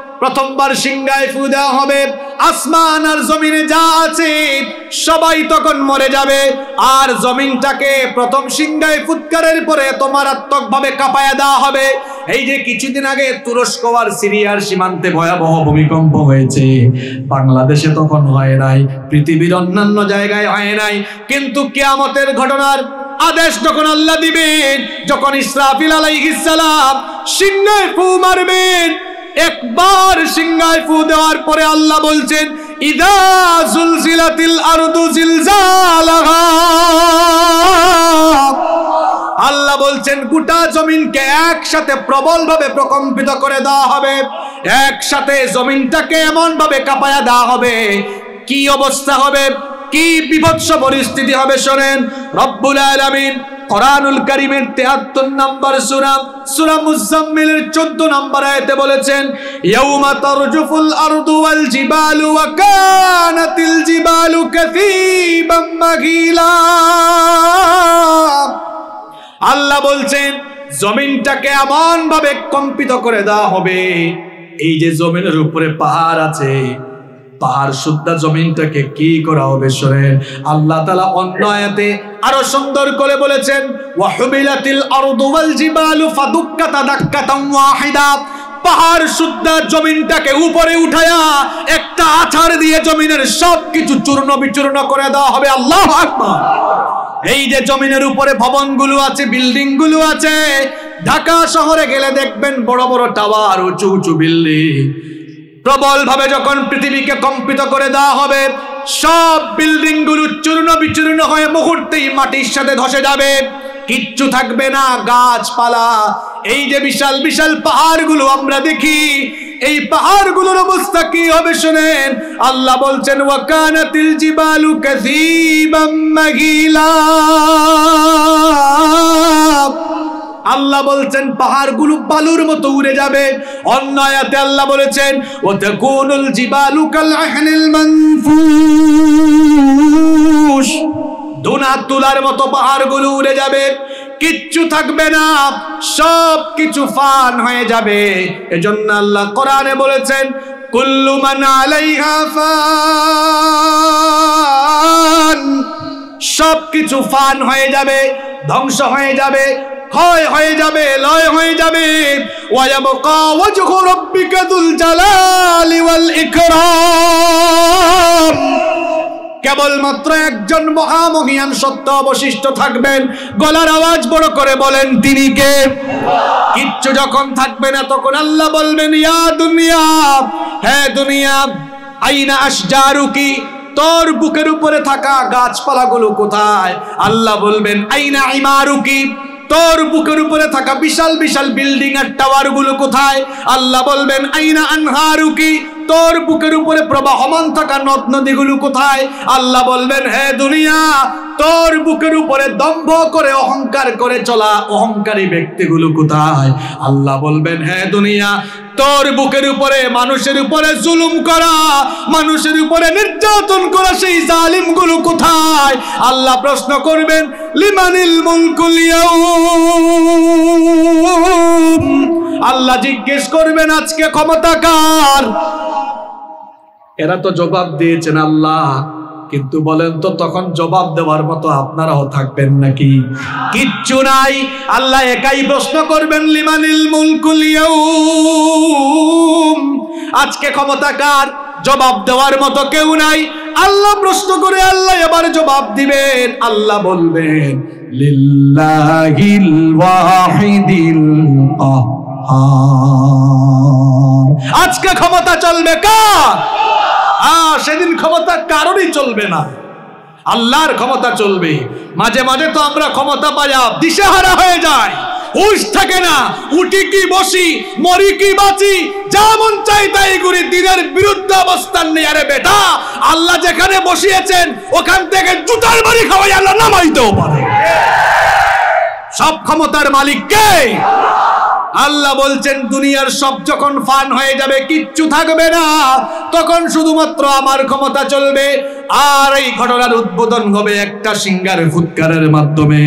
প্রথমবার সিংহায় ফু দেওয়া হবে। আসমান আর জমিনে যা আছে, সবাই তখন মরে যাবে। আর জমিনটাকে প্রথম সিংহায় ফুৎকারের পরে এত মারাত্মক ভাবে কাঁপায়া দেওয়া হবে। এই যে কিছুদিন আগে তুরস্ক আর সিরিয়ার সীমান্তে ভয়াবহ ভূমিকম্প হয়েছে, বাংলাদেশে তখন হয় নাই, পৃথিবীর অন্যান্য জায়গায় হয় নাই। কিন্তু কেয়ামতের ঘটনার আদেশ যখন আল্লাহ দিবেন, যখন ইসরাফিল আলাইহিস সালাম সিংহায় ফু মারবেন একবার সিংহায় ফু দেওয়ার পরে আল্লাহ বলছেন জিলজালাহা। আল্লাহ বলছেন, গোটা জমিনকে একসাথে প্রবল ভাবে প্রকম্পিত করে দেওয়া হবে। একসাথে জমিনটাকে এমন ভাবে কাঁপায়া দেওয়া হবে। কি অবস্থা হবে? কি বিভৎস পরিস্থিতি হবে, শোনেন। রব্বুল আলামিন কোরআনুল কারীমের 73 নম্বর সূরা সূরা মুজাম্মিলের 14 নম্বর আয়াতে বলেছেন, ইয়াউমা তারজুফুল আরদু ওয়াল জিবালু ওয়া কানাতিল জিবালু কাসীবাম মাগিলা। আল্লাহ বলছেন, জমিনটাকে এমন ভাবে কম্পিত করে দেওয়া হবে, এই যে জমিনের উপরে পাহাড় আছে পাহাড় শুদ্ধা জমিনটাকে কি করা হবে শোনেন? আল্লাহ তালা অন্য আয়াতে আরও সুন্দর করে বলেছেন ওয়াহুবিলাতিল আরদু ওয়াল জিবালু ফাদুক্কাতা পাহাড় জমিনটাকে উপরে একটা আছাড় দিয়ে জমিনের সব কিছু চূর্ণ বিচূর্ণ করে দেওয়া হবে। আল্লাহ এই যে জমিনের উপরে আছে আছে, ঢাকা শহরে গেলে দেখবেন বড় বড় টাওয়ার, উঁচু উঁচু বিল্ডিং। প্রবল ভাবে যখন পৃথিবীকে কম্পিত করে দেওয়া হবে, সব বিল্ডিংগুলো চূর্ণ বিচূর্ণ হয়ে মুহূর্তেই মাটির সাথে ধসে যাবে। কিচ্ছু থাকবে না, গাছপালা। এই যে বিশাল বিশাল পাহাড়গুলো আমরা দেখি, এই পাহাড়গুলোর অবস্থা কি হবে শুনেন? আল্লাহ বলছেন, ওয়াকানাতিল জিবালু কাসীবাম মাগিলা। আল্লাহ বলছেন, পাহাড়গুলো বালুর মতো উড়ে যাবে। অন্য আয়াতে আল্লাহ বলেছেন, ওয়াতাকুনুল জিবালু কাল আহনিল মানফুস। দোনা তুলার মতো পাহাড়গুলো উড়ে যাবে। কিচ্ছু থাকবে না সব কিছু ফান হয়ে যাবে। এজন্য আল্লাহ কোরআনে বলেছেন, কুল্লু মান আলাইহা ফান। সব কিছু ফান হয়ে যাবে, ধ্বংস হয়ে যাবে। ক্ষয় হয়ে যাবে, লয় হয়ে যাবে। ওয়ায়াবকা ওয়াজহু রাব্বিকা দুল জালালি ওয়াল ইকরাম। কেবলমাত্র একজন মহামহিয়ান সত্য অবশিষ্ট থাকবেন। গলার আওয়াজ বড় করে বলেন, তিনি কে? কিচ্ছু যখন থাকবে না তখন আল্লাহ বলবেন, ইয়া দুনিয়া। হ্যাঁ দুনিয়া। আইনা আশজারুকি? তোর বুকের উপরে থাকা গাছপালাগুলো কোথায়? আল্লাহ বলবেন, আইনা ইমারুকি? তোর বুকের উপরে থাকা বিশাল বিশাল বিল্ডিং আর টাওয়ারগুলো কোথায়? আল্লাহ বলবেন, আইনা আনহারুকি, তোর বুকের উপরে প্রবাহমান থাকা নদ নদীগুলো কোথায়? আল্লাহ বলবেন, হে দুনিয়া, তোর বুকের উপরে দম্ভ করে অহংকার করে চলা অহংকারী ব্যক্তিগুলো কোথায়? আল্লাহ বলবেন, হে দুনিয়া তোর বুকের উপরে, মানুষের উপরে জুলুম করা, মানুষের উপরে নির্যাতন করা সেই জালিমগুলো কোথায়? আল্লাহ প্রশ্ন করবেন, লিমানিল মুলকুল আল্লাহ জিজ্ঞেস করবেন, আজকে ক্ষমতা কার? এরা তো জবাব দিয়েছেন আল্লাহ। কিন্তু বলেন তো, তখন জবাব দেওয়ার মতো আপনারাও থাকবেন নাকি? কিচ্ছু নাই। আল্লাহ একাই প্রশ্ন করবেন, লিমানিল মুলকুল আজকে ক্ষমতা কার? জবাব দেওয়ার মতো কেউ নাই। আল্লাহ প্রশ্ন করে আল্লাহ এবার জবাব দিবেন। আল্লাহ বলবেন, লিল্লাহিল ওয়াহিদিল আজকে ক্ষমতা চলবে কার? সেদিন ক্ষমতা কারোরই চলবে না। আল্লাহর ক্ষমতা চলবে। মাঝে মাঝে তো আমরা ক্ষমতা পাইয়া দিশেহারা হয়ে যায় হুশ থাকে না, উঠি কি বসি, মরি কি বাঁচি যেমন চাই তাই করি। দিনের বিরুদ্ধে অবস্থান নেই। আরে বেটা, আল্লাহ যেখানে বসিয়েছেন, ওখান থেকে জুতার বাড়ি খাওয়াই আল্লাহ নামাইতেও পারে। সব ক্ষমতার মালিক কে? আল্লাহ বলছেন, দুনিয়ার সব যখন ফান হয়ে যাবে, কিচ্ছু থাকবে না। তখন শুধুমাত্র আমার ক্ষমতা চলবে। আর এই ঘটনার উদ্বোধন হবে একটা সিঙ্গার ফুৎকারের মাধ্যমে।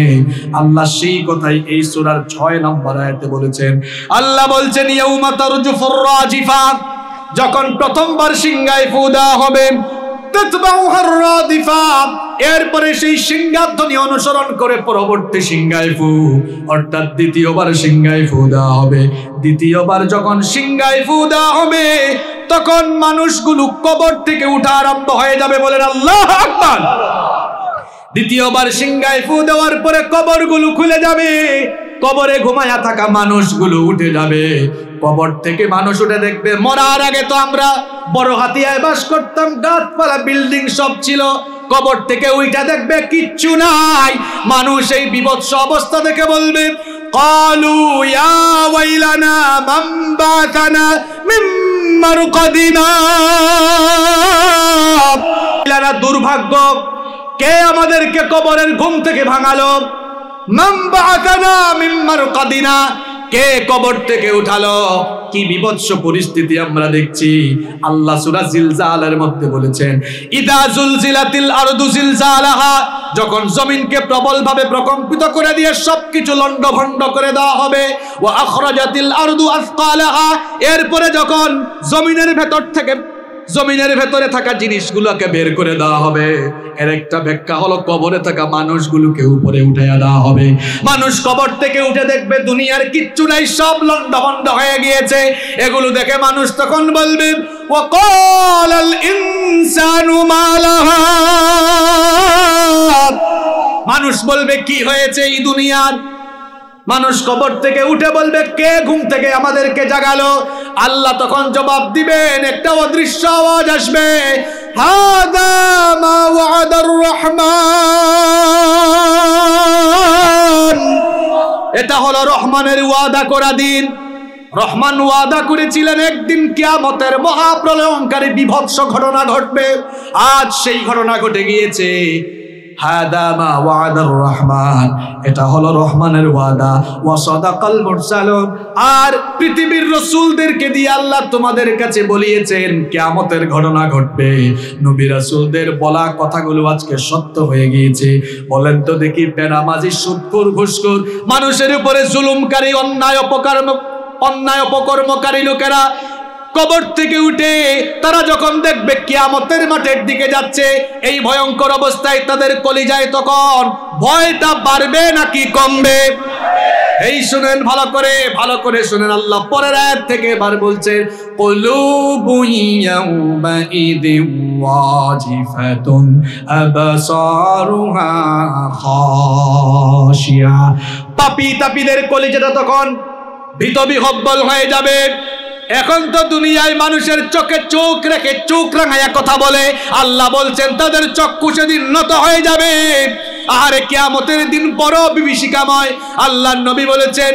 আল্লাহ সেই কথাই এই সূরার 6 নম্বর আয়াতে বলেছেন। আল্লাহ বলছেন রাজিফা। যখন প্রথমবার সিঙ্গায় ফু দেওয়া হবে, তাতবাউহার রাদিফা। এরপরে সেই সিংহাধ্বনি অনুসরণ করে পরবর্তী সিংহায় ফু। অর্থাৎ দ্বিতীয়বার সিংহায় ফু দেওয়া হবে। দ্বিতীয়বার যখন সিংহায় ফু দেওয়া হবে, তখন মানুষগুলো কবর থেকে উঠা আরম্ভ হয়ে যাবে বলেন আল্লাহ আকবার। দ্বিতীয়বার সিংহায় ফু দেওয়ার পরে কবরগুলো খুলে যাবে। কবরে ঘুমায়া থাকা মানুষগুলো উঠে যাবে। কবর থেকে মানুষ উঠে দেখবে, মরার আগে তো আমরা বড় হাতিয়ায় বাস করতাম, গাছপালা, বিল্ডিং সব ছিল। কবর থেকে উইটা দেখবে কিচ্ছু নাই মানুষ এই বিভৎস অবস্থা দেখে বলবে قالوا يا ويلنا من بعثنا من مرقدنا লানা দুর্ভাগ্য কে আমাদেরকে কবরের ঘুম থেকে ভাঙালো মান বাআতানা মিন মারকাদিনা কে কবর থেকে উঠালো? কি বিভৎস পরিস্থিতি আমরা দেখছি। আল্লাহ সুরা জিলজালের মধ্যে বলেছেন, ইদা জুলজিলাতিল আরদু জিলজালাহা যখন জমিনকে প্রবলভাবে প্রকম্পিত করে দিয়ে সবকিছু লণ্ডভণ্ড করে দেওয়া হবে, ওয়া আখরাজাতিল আরদু আসকালাহা এরপরে যখন জমিনের ভেতর থেকে জমিনের ভেতরে থাকা জিনিসগুলোকে বের করে দেওয়া হবে এর একটা ব্যাখ্যা হলো কবরে থাকা মানুষগুলোকে উপরে উঠাইয়া দেওয়া হবে মানুষ কবর থেকে উঠে দেখবে দুনিয়ার কিচ্ছু নাই সব লন্ডভন্ড হয়ে গিয়েছে এগুলো দেখে মানুষ তখন বলবে وقال الإنسان ما لها মানুষ বলবে কি হয়েছে এই দুনিয়ার মানুষ কবর থেকে উঠে বলবে, কে ঘুম থেকে আমাদেরকে জাগালো? আল্লাহ তখন জবাব দিবেন, একটা অদৃশ্য আওয়াজ আসবে। রহমান। এটা হলো রহমানের ওয়াদা করা দিন। রহমান ওয়াদা করেছিলেন, একদিন কিয়ামতের মহাপ্রলয়ঙ্কারী বিভৎস ঘটনা ঘটবে। আজ সেই ঘটনা ঘটে গিয়েছে। হাদামা রহমান। এটা হলো রহমানের ওয়াদা। আর পৃথিবীর আল্লাহ তোমাদের কাছে ঘটনা ঘটবে। নবী রাসূলদের বলা কথাগুলো আজকে সত্য হয়ে গিয়েছে। বলেন তো দেখি, বেনামাজি সুদখোর ঘুষখোর, মানুষের উপরে জুলুমকারী, অন্যায় অপকর্ম অন্যায় অপকর্মকারী লোকেরা কবর থেকে উঠে তারা যখন দেখবে কিয়ামতের মাঠের দিকে যাচ্ছে এই ভয়ঙ্কর অবস্থায় তাদের কলিজায় তখন ভয়টা বাড়বে নাকি কমবে এই শুনেন ভালো করে ভালো করে শুনেন আল্লাহ পরের আয়াত থেকে এবার বলছে قلوب يومئذ واجفة أبصارها خاشعة পাপি তাপিদের কলিজাটা তখন ভীত বিহব্বল হয়ে যাবে এখন তো দুনিয়ায় মানুষের চোখে চোখ রেখে চোখ রাঙাইয়া কথা বলে। আল্লাহ বলছেন, তাদের চক্ষু সেদিন নত হয়ে যাবে। আরে কিয়ামতের দিন বড় বিভীষিকাময়। আল্লাহ নবী বলেছেন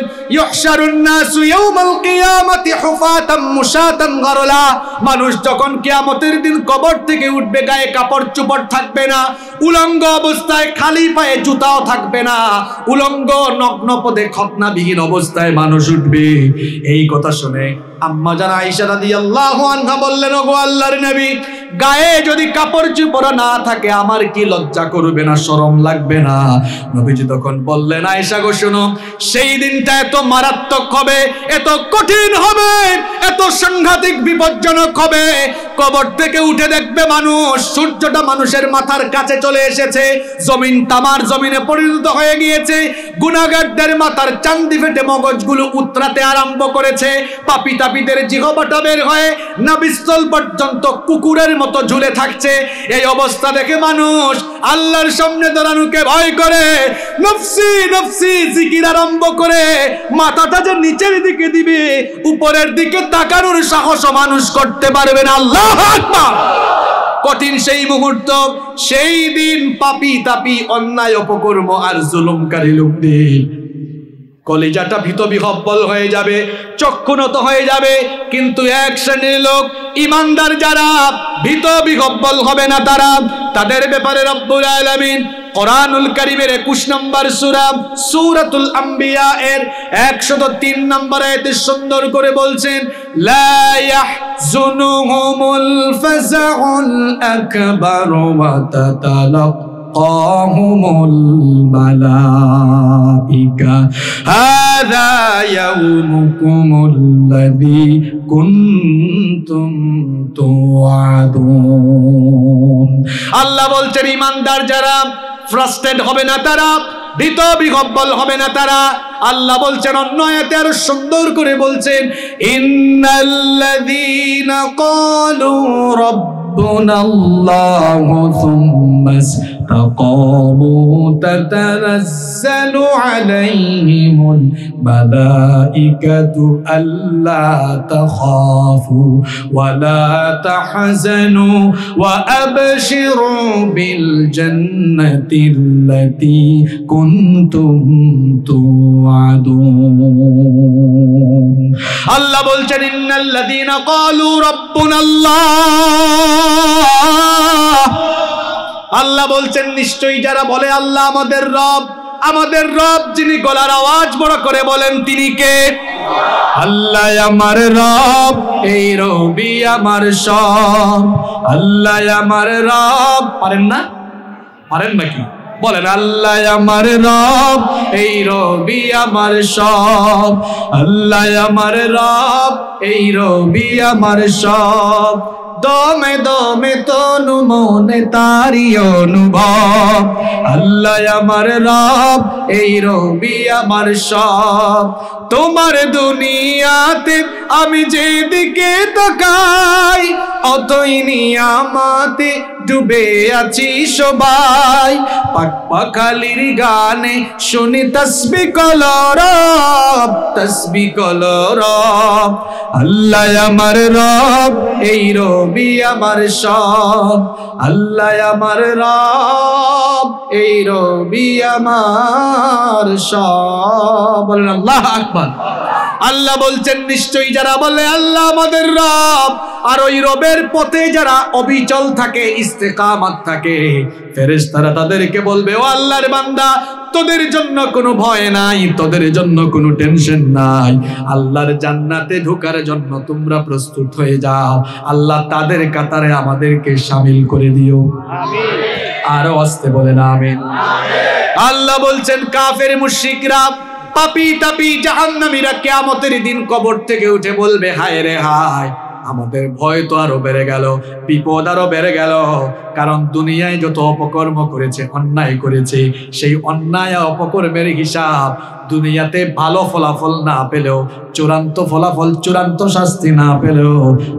মানুষ যখন কিয়ামতের দিন কবর থেকে উঠবে, গায়ে কাপড় চোপড় থাকবে না, উলঙ্গ অবস্থায় খালি পায়ে জুতাও থাকবে না, উলঙ্গ নগ্ন পদে খতনাবিহীন অবস্থায় মানুষ উঠবে। এই কথা শুনে আম্মা জানা আয়েশা রাদিয়াল্লাহু আনহা বললেন, ওগো আল্লাহর নবী, গায়ে যদি কাপড় চোপড় না থাকে, আমার কি লজ্জা করবে না, শরম লাগবে? না। নবীজি তখন বললেন, আয়েশা গো, শোনো, সেই দিনটা এত মারাত্মক হবে, এত কঠিন হবে, এত সাংঘাতিক বিপজ্জনক হবে। কবর থেকে উঠে দেখবে মানুষ, সূর্যটা মানুষের মাথার কাছে চলে এসেছে, জমিন তামার জমিনে পরিণত হয়ে গিয়েছে গুনাগারদের মাথার চান্দি ফেটে মগজগুলো উতরাতে আরম্ভ করেছে, পাপি তাপিদের জিহবাটা বের হয়ে নাবিস্থল পর্যন্ত কুকুরের মতো ঝুলে থাকছে। এই অবস্থা দেখে মানুষ আল্লাহর সামনে দাঁড়ানোকে ভয় করে, নফসি নফসি জিকির আরম্ভ করে, মাথাটা যে নিচের দিকে দিবে, উপরের দিকে তাকানোর সাহস মানুষ করতে পারবে না। আল্লাহ আকবার! কঠিন সেই মুহূর্ত, সেই দিন পাপি তাপি অন্যায় অপকর্ম আর জুলুমকারী লোকদের কলিজাটা ভীত বিহব্বল হয়ে যাবে চক্ষুনত হয়ে যাবে। কিন্তু এক শ্রেণির লোক, ইমানদার যারা, ভীত বিহব্বল হবে না তারা। তাদের ব্যাপারে রব্বুল আলামিন কোরআনুল কারিমের একুশ নম্বর সুরা, সুরাতুল আম্বিয়া এর একশত তিন নম্বর আয়াতে সুন্দর করে বলছেন, লা ইয়াহজুনুহুমুল ফাযাউল আকবার ওয়া তাতালাক্কাহুম الملائكة هذا يومكم الذي كنتم توعدون আল্লাহ বলছেন ইমানদার যারা ফ্রাস্ট্রেট হবে না তারা ভীত বিহব্বল হবে না তারা আল্লাহ বলছেন অন্য আয়াতে আরো সুন্দর করে বলছেন ইন্নাল্লাযীনা ক্বালু রাব্বুনা আল্লাহু থুম্মা فقالوا تتنزل عليهم الملائكة ألا تخافوا ولا تحزنوا وأبشروا بالجنة التي كنتم توعدون. الله بلجن الذين قالوا ربنا الله আল্লাহ বলছেন, নিশ্চয়ই যারা বলে, আল্লাহ আমাদের রব। আমাদের রব যিনি গলার আওয়াজ বড় করে বলেন, তিনি কে? আল্লাহ আমার রব, এই রবি আমার সব। আল্লাহ আমার রব, পারেন না? পারেন নাকি? বলেন, আল্লাহ আমার রব, এই রবি আমার সব। আল্লাহ আমার রব, এই রবি আমার সব। দমে দমে তনু মনে তারি অনুভব। আল্লাহ আমার রব, এই রবি আমার সব। তোমার দুনিয়াতে আমি যেদিকে তাকাই, অতই নিয়ামাতে ডুবে আছি সবাই। পাক পাখালির গানে শুনি তসবি কলরব তসবি কলরব আল্লাহ আমার রব, এই রবি আমার সব। আল্লাহ আমার রব, এই রবি আমার সব। বলেন আল্লাহ আকবার। আল্লাহ বলছেন নিশ্চয়ই যারা বলে আল্লাহ আমাদের রব আর ওই রবের পথে যারা অবিচল থাকে ইস্তেকামাত থাকে ফেরেশতারা তাদেরকে বলবে ও আল্লাহর বান্দা তোদের জন্য কোনো ভয় নাই তোদের জন্য কোনো টেনশন নাই। আল্লাহর জান্নাতে ঢোকার জন্য তোমরা প্রস্তুত হয়ে যাও। আল্লাহ তাদের কাতারে আমাদেরকে সামিল করে দিও। আরও আসতে বলে না আমিন। আল্লাহ বলছেন কাফের মুশরিকরা পাপি তাপি জাহান্নামীরা কেয়ামতের দিন কবর থেকে উঠে বলবে, হায় রে হায়, আমাদের ভয় তো আরও বেড়ে গেল, বিপদ আরও বেড়ে গেল। কারণ দুনিয়ায় যত অপকর্ম করেছে, অন্যায় করেছে, সেই অন্যায় অপকর্মের হিসাব দুনিয়াতে ভালো ফলাফল না পেলেও, চূড়ান্ত ফলাফল, চূড়ান্ত শাস্তি না পেলেও,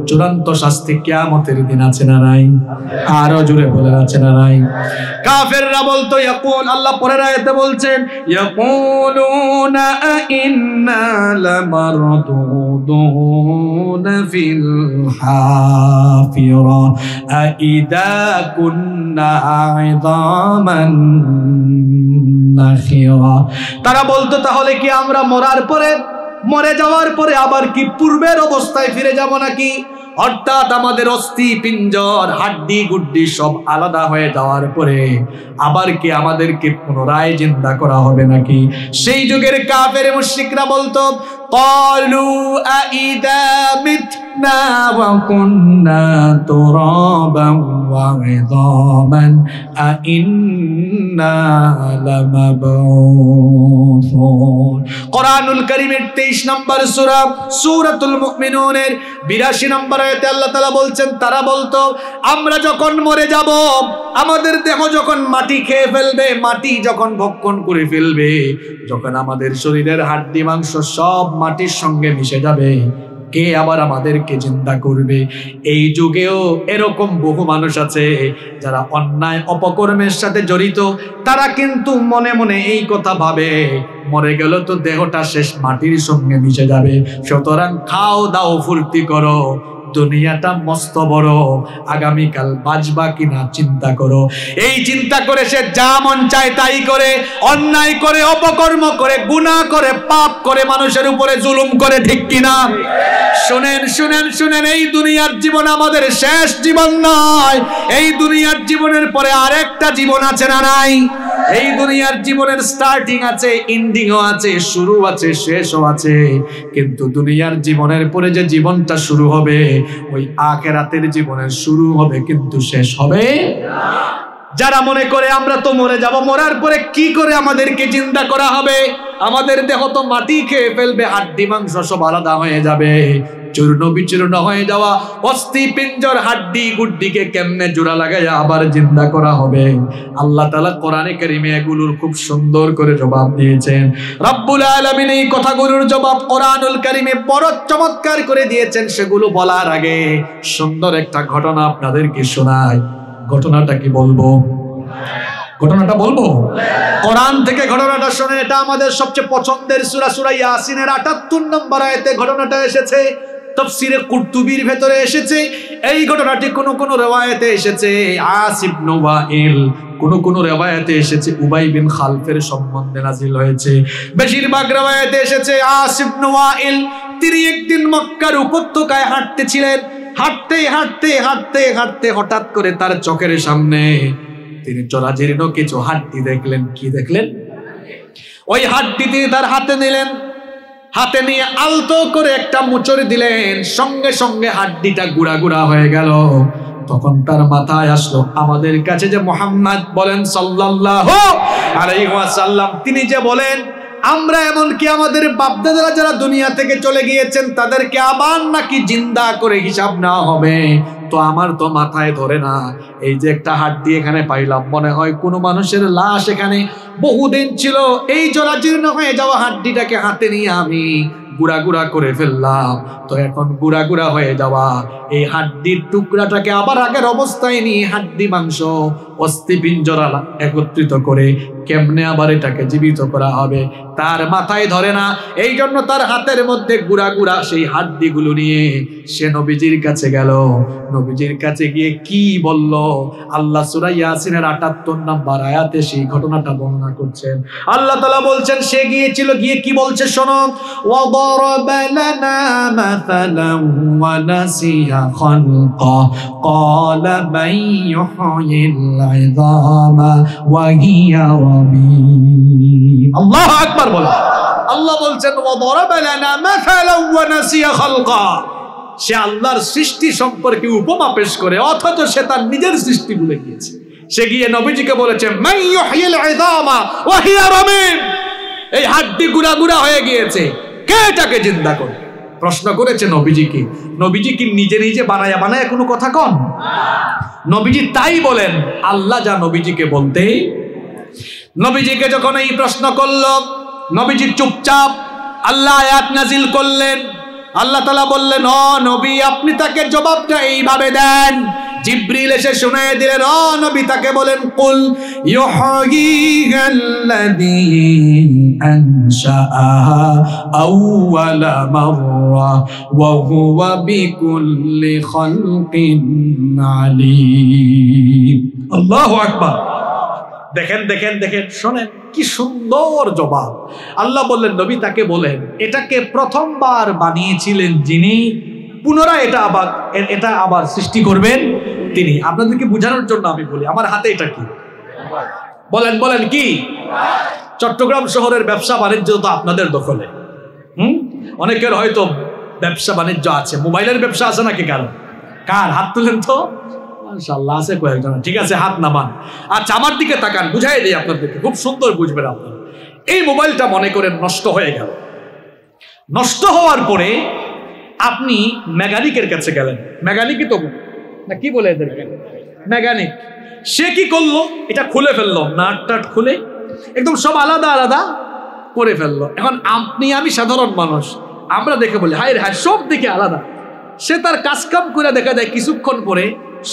চূড়ান্ত শাস্তি কেয়ামতের দিন আছে না নাই? আরও জুড়ে বলে আছে না নাই? কাফেররা বলতো, ইয়াকুল, আল্লাহ পরের আয়াতে বলছেন, ইয়াকুলুনা ইন্না লামারদুদুনা ফিল হাফিরা, আইদা কুন্না আইদামান তারা বলতো, তাহলে কি আমরা মরার পরে, মরে যাওয়ার পরে আবার কি পূর্বের অবস্থায় ফিরে যাব নাকি? অর্থাৎ আমাদের অস্থি, পিঞ্জর, হাড্ডি, গুড্ডি সব আলাদা হয়ে যাওয়ার পরে আবার কি আমাদেরকে পুনরায় চিন্তা করা হবে নাকি? সেই যুগের কাপের মুশিকরা বলতো, কলু আইদা মিথ্যা متنا وكنا ترابا وعظاما أئنا لمبعوثون কোরআনুল কারীমের 23 নম্বর সূরা সূরাতুল মুমিনুনের 82 নম্বর আয়াতে আল্লাহ তাআলা বলছেন তারা বলতো আমরা যখন মরে যাব আমাদের দেহ যখন মাটি খেয়ে ফেলবে মাটি যখন ভক্ষণ করে ফেলবে যখন আমাদের শরীরের হাড্ডি মাংস সব মাটির সঙ্গে মিশে যাবে কে আবার আমাদেরকে চিন্তা করবে? এই যুগেও এরকম বহু মানুষ আছে যারা অন্যায় অপকর্মের সাথে জড়িত। তারা কিন্তু মনে মনে এই কথা ভাবে, মরে গেল তো দেহটা শেষ মাটির সঙ্গে মিশে যাবে। সুতরাং খাও, দাও, ফুর্তি করো। দুনিয়াটা মস্ত বড়। আগামীকাল বাঁচবা কিনা চিন্তা করো। এই চিন্তা করে সে যা মন চায় তাই করে, অন্যায় করে, অপকর্ম করে, গুনাহ করে, পাপ করে মানুষের উপরে জুলুম করে, ঠিক কিনা? শুনেন শুনেন শুনেন, এই দুনিয়ার জীবন আমাদের শেষ জীবন নয়। এই দুনিয়ার জীবনের পরে আরেকটা জীবন আছে না নাই? এই দুনিয়ার জীবনের স্টার্টিং আছে এন্ডিংও আছে শুরু আছে, শেষও আছে। কিন্তু দুনিয়ার জীবনের পরে যে জীবনটা শুরু হবে, ওই আখেরাতের জীবনের শুরু হবে, কিন্তু শেষ হবে যারা মনে করে আমরা তো মরে যাব, মরার পরে কি করে আমাদেরকে চিন্তা করা হবে? আমাদের দেহ তো মাটি খেয়ে ফেলবে হাড্ডি মাংস সব আলাদা হয়ে যাবে। চূর্ণ বিচূর্ণ হয়ে যাওয়া অস্থি পিঞ্জর হাড্ডি গুড্ডিকে কেমনে জোড়া লাগাইয়া আবার জিন্দা করা হবে? আল্লাহ তালা কোরআনে কারিমে এগুলোর খুব সুন্দর করে জবাব দিয়েছেন। রব্বুল আলমিন এই কথাগুলোর জবাব কোরআনুল কারিমে বড় চমৎকার করে দিয়েছেন, সেগুলো বলার আগে সুন্দর একটা ঘটনা আপনাদেরকে শোনায় ঘটনাটা কি বলব? ঘটনাটা বলব? কোরআন থেকে ঘটনাটা শুনে, এটা আমাদের সবচেয়ে পছন্দের সুরা সুরা ইয়াসিনের আটাত্তর নম্বর আয়তে ঘটনাটা এসেছে। তফসিরে কুর্তুবির ভেতরে এসেছে, এই ঘটনাটি কোন কোন রেওয়ায়তে এসেছে। আসিব নোবাইল, কোন কোন রেওয়ায়তে এসেছে, উবাই বিন খালফের সম্বন্ধে নাজিল হয়েছে। বেশিরভাগ রেওয়ায়তে এসেছে আসিব নোয়াইল তিনি একদিন মক্কার উপত্যকায় হাঁটতেছিলেন হাঁটতে হাঁটতে হাঁটতে হাঁটতে হঠাৎ করে তার চোখের সামনে তিনি চরাজীর্ণ কিছু হাড্ডি দেখলেন। কি দেখলেন? ওই হাড্ডি তিনি তার হাতে নিলেন। হাতে নিয়ে আলতো করে একটা মুচড়ি দিলেন। সঙ্গে সঙ্গে হাড্ডিটা গুড়া গুড়া হয়ে গেল। তখন তার মাথায় আসলো, আমাদের কাছে যে মোহাম্মদ বলেন সাল্লাল্লাহু এই সাল্লাম তিনি যে বলেন আমরা এমনকি আমাদের বাপদাদারা যারা দুনিয়া থেকে চলে গিয়েছেন, তাদেরকে আবার নাকি জিন্দা করে হিসাব নেওয়া হবে। তো আমার তো মাথায় ধরে না, এই যে একটা হাড্ডি এখানে পাইলাম। মনে হয় কোনো মানুষের লাশ এখানে বহুদিন ছিল। এই জরাজীর্ণ হয়ে যাওয়া হাড্ডিটাকে হাতে নিয়ে আমি গুড়া গুড়া করে ফেললাম। তো এখন গুড়া গুড়া হয়ে যাওয়া। এই হাড্ডির টুকরাটাকে আবার আগের অবস্থায় নিয়ে হাড্ডি মাংস অস্থি পিঞ্জরা একত্রিত করে কেমনে আবার এটাকে জীবিত করা হবে তার মাথায় ধরে না এই জন্য তার হাতের মধ্যে গুড়া গুড়া সেই হাড্ডিগুলো নিয়ে সে নবীজির কাছে গেল নবীজির কাছে গিয়ে কি বলল আল্লাহ সুরাই ইয়াসিনের আটাত্তর নাম্বার আয়াতে সেই ঘটনাটা বর্ণনা করছেন আল্লাহ তালা বলছেন সে গিয়েছিল গিয়ে কি বলছে শোনো وضرب لنا مثلا ونسي خلقه قال من يحيي العظام وهي رميم الله أكبر বলো আল্লাহ বলছেন وضرب لنا مثلا ونسي خلقه সে আল্লাহর সৃষ্টি সম্পর্কে উপমা পেশ করে অথচ সে তার নিজের সৃষ্টি ভুলে গিয়েছে সে গিয়ে নবীজিকে বলেছে মান ইউহয়িল ইযামা ওয়া হিয়া রামীম এই হাড্ডি গুড়া গুড়া হয়ে গিয়েছে কে এটাকে জিন্দা করে প্রশ্ন করেছে নবীজিকে, নবীজি কি নিজে নিজে বানায়া বানায় কোনো কথা কন? নবীজি তাই বলেন, আল্লাহ যা নবীজিকে বলতে নবীজিকে যখন এই প্রশ্ন করল, নবীজি চুপচাপ আল্লাহ আয়াত নাজিল করলেন। আল্লাহ তালা বললেন ও নবী, আপনি তাকে জবাবটা এইভাবে দেন জিব্রিল এসে শুনে দিলেন, ও নবী, তাকে বলেন, কুল ইউহয়িহাল্লাযী আনশাআহা আউওয়ালা মাররা ওয়া হুয়া বিকুল্লি খালকিন আলীম। আল্লাহু আকবার। দেখেন দেখেন দেখেন, শোনেন, কি সুন্দর জবাব। আল্লাহ বললেন, নবী তাকে বলেন, এটাকে প্রথমবার বানিয়েছিলেন যিনি পুনরায় এটা আবার এটা আবার সৃষ্টি করবেন তিনি। আপনাদেরকে বোঝানোর জন্য আমি বলি, আমার হাতে এটা কি? বলেন বলেন কি? চট্টগ্রাম শহরের ব্যবসা বাণিজ্য তো আপনাদের দখলে। হুম? অনেকের হয়তো ব্যবসা বাণিজ্য আছে, মোবাইলের ব্যবসা আছে নাকি কারও? কার? হাত তুলেন তো? মাশাআল্লাহ, আছে কয়েকজন। ঠিক আছে, হাত নামান। আচ্ছা আমার দিকে তাকান, বুঝাই দিই আপনাদেরকে, খুব সুন্দর বুঝবেন আপনারা। এই মোবাইলটা মনে করেন নষ্ট হয়ে গেল। নষ্ট হওয়ার পরে আপনি মেকানিকের কাছে গেলেন। মেকানিকই তবু না, কি বলে এদেরকে? মেকানিক সে কি করল? এটা খুলে ফেলল নাট টাট খুলে। একদম সব আলাদা আলাদা করে ফেলল। এখন আপনি, আমি সাধারণ মানুষ, আমরা দেখে বলি, হায় হায়, সব দিকে আলাদা। সে তার কাজকাম করে দেখা যায় কিছুক্ষণ পরে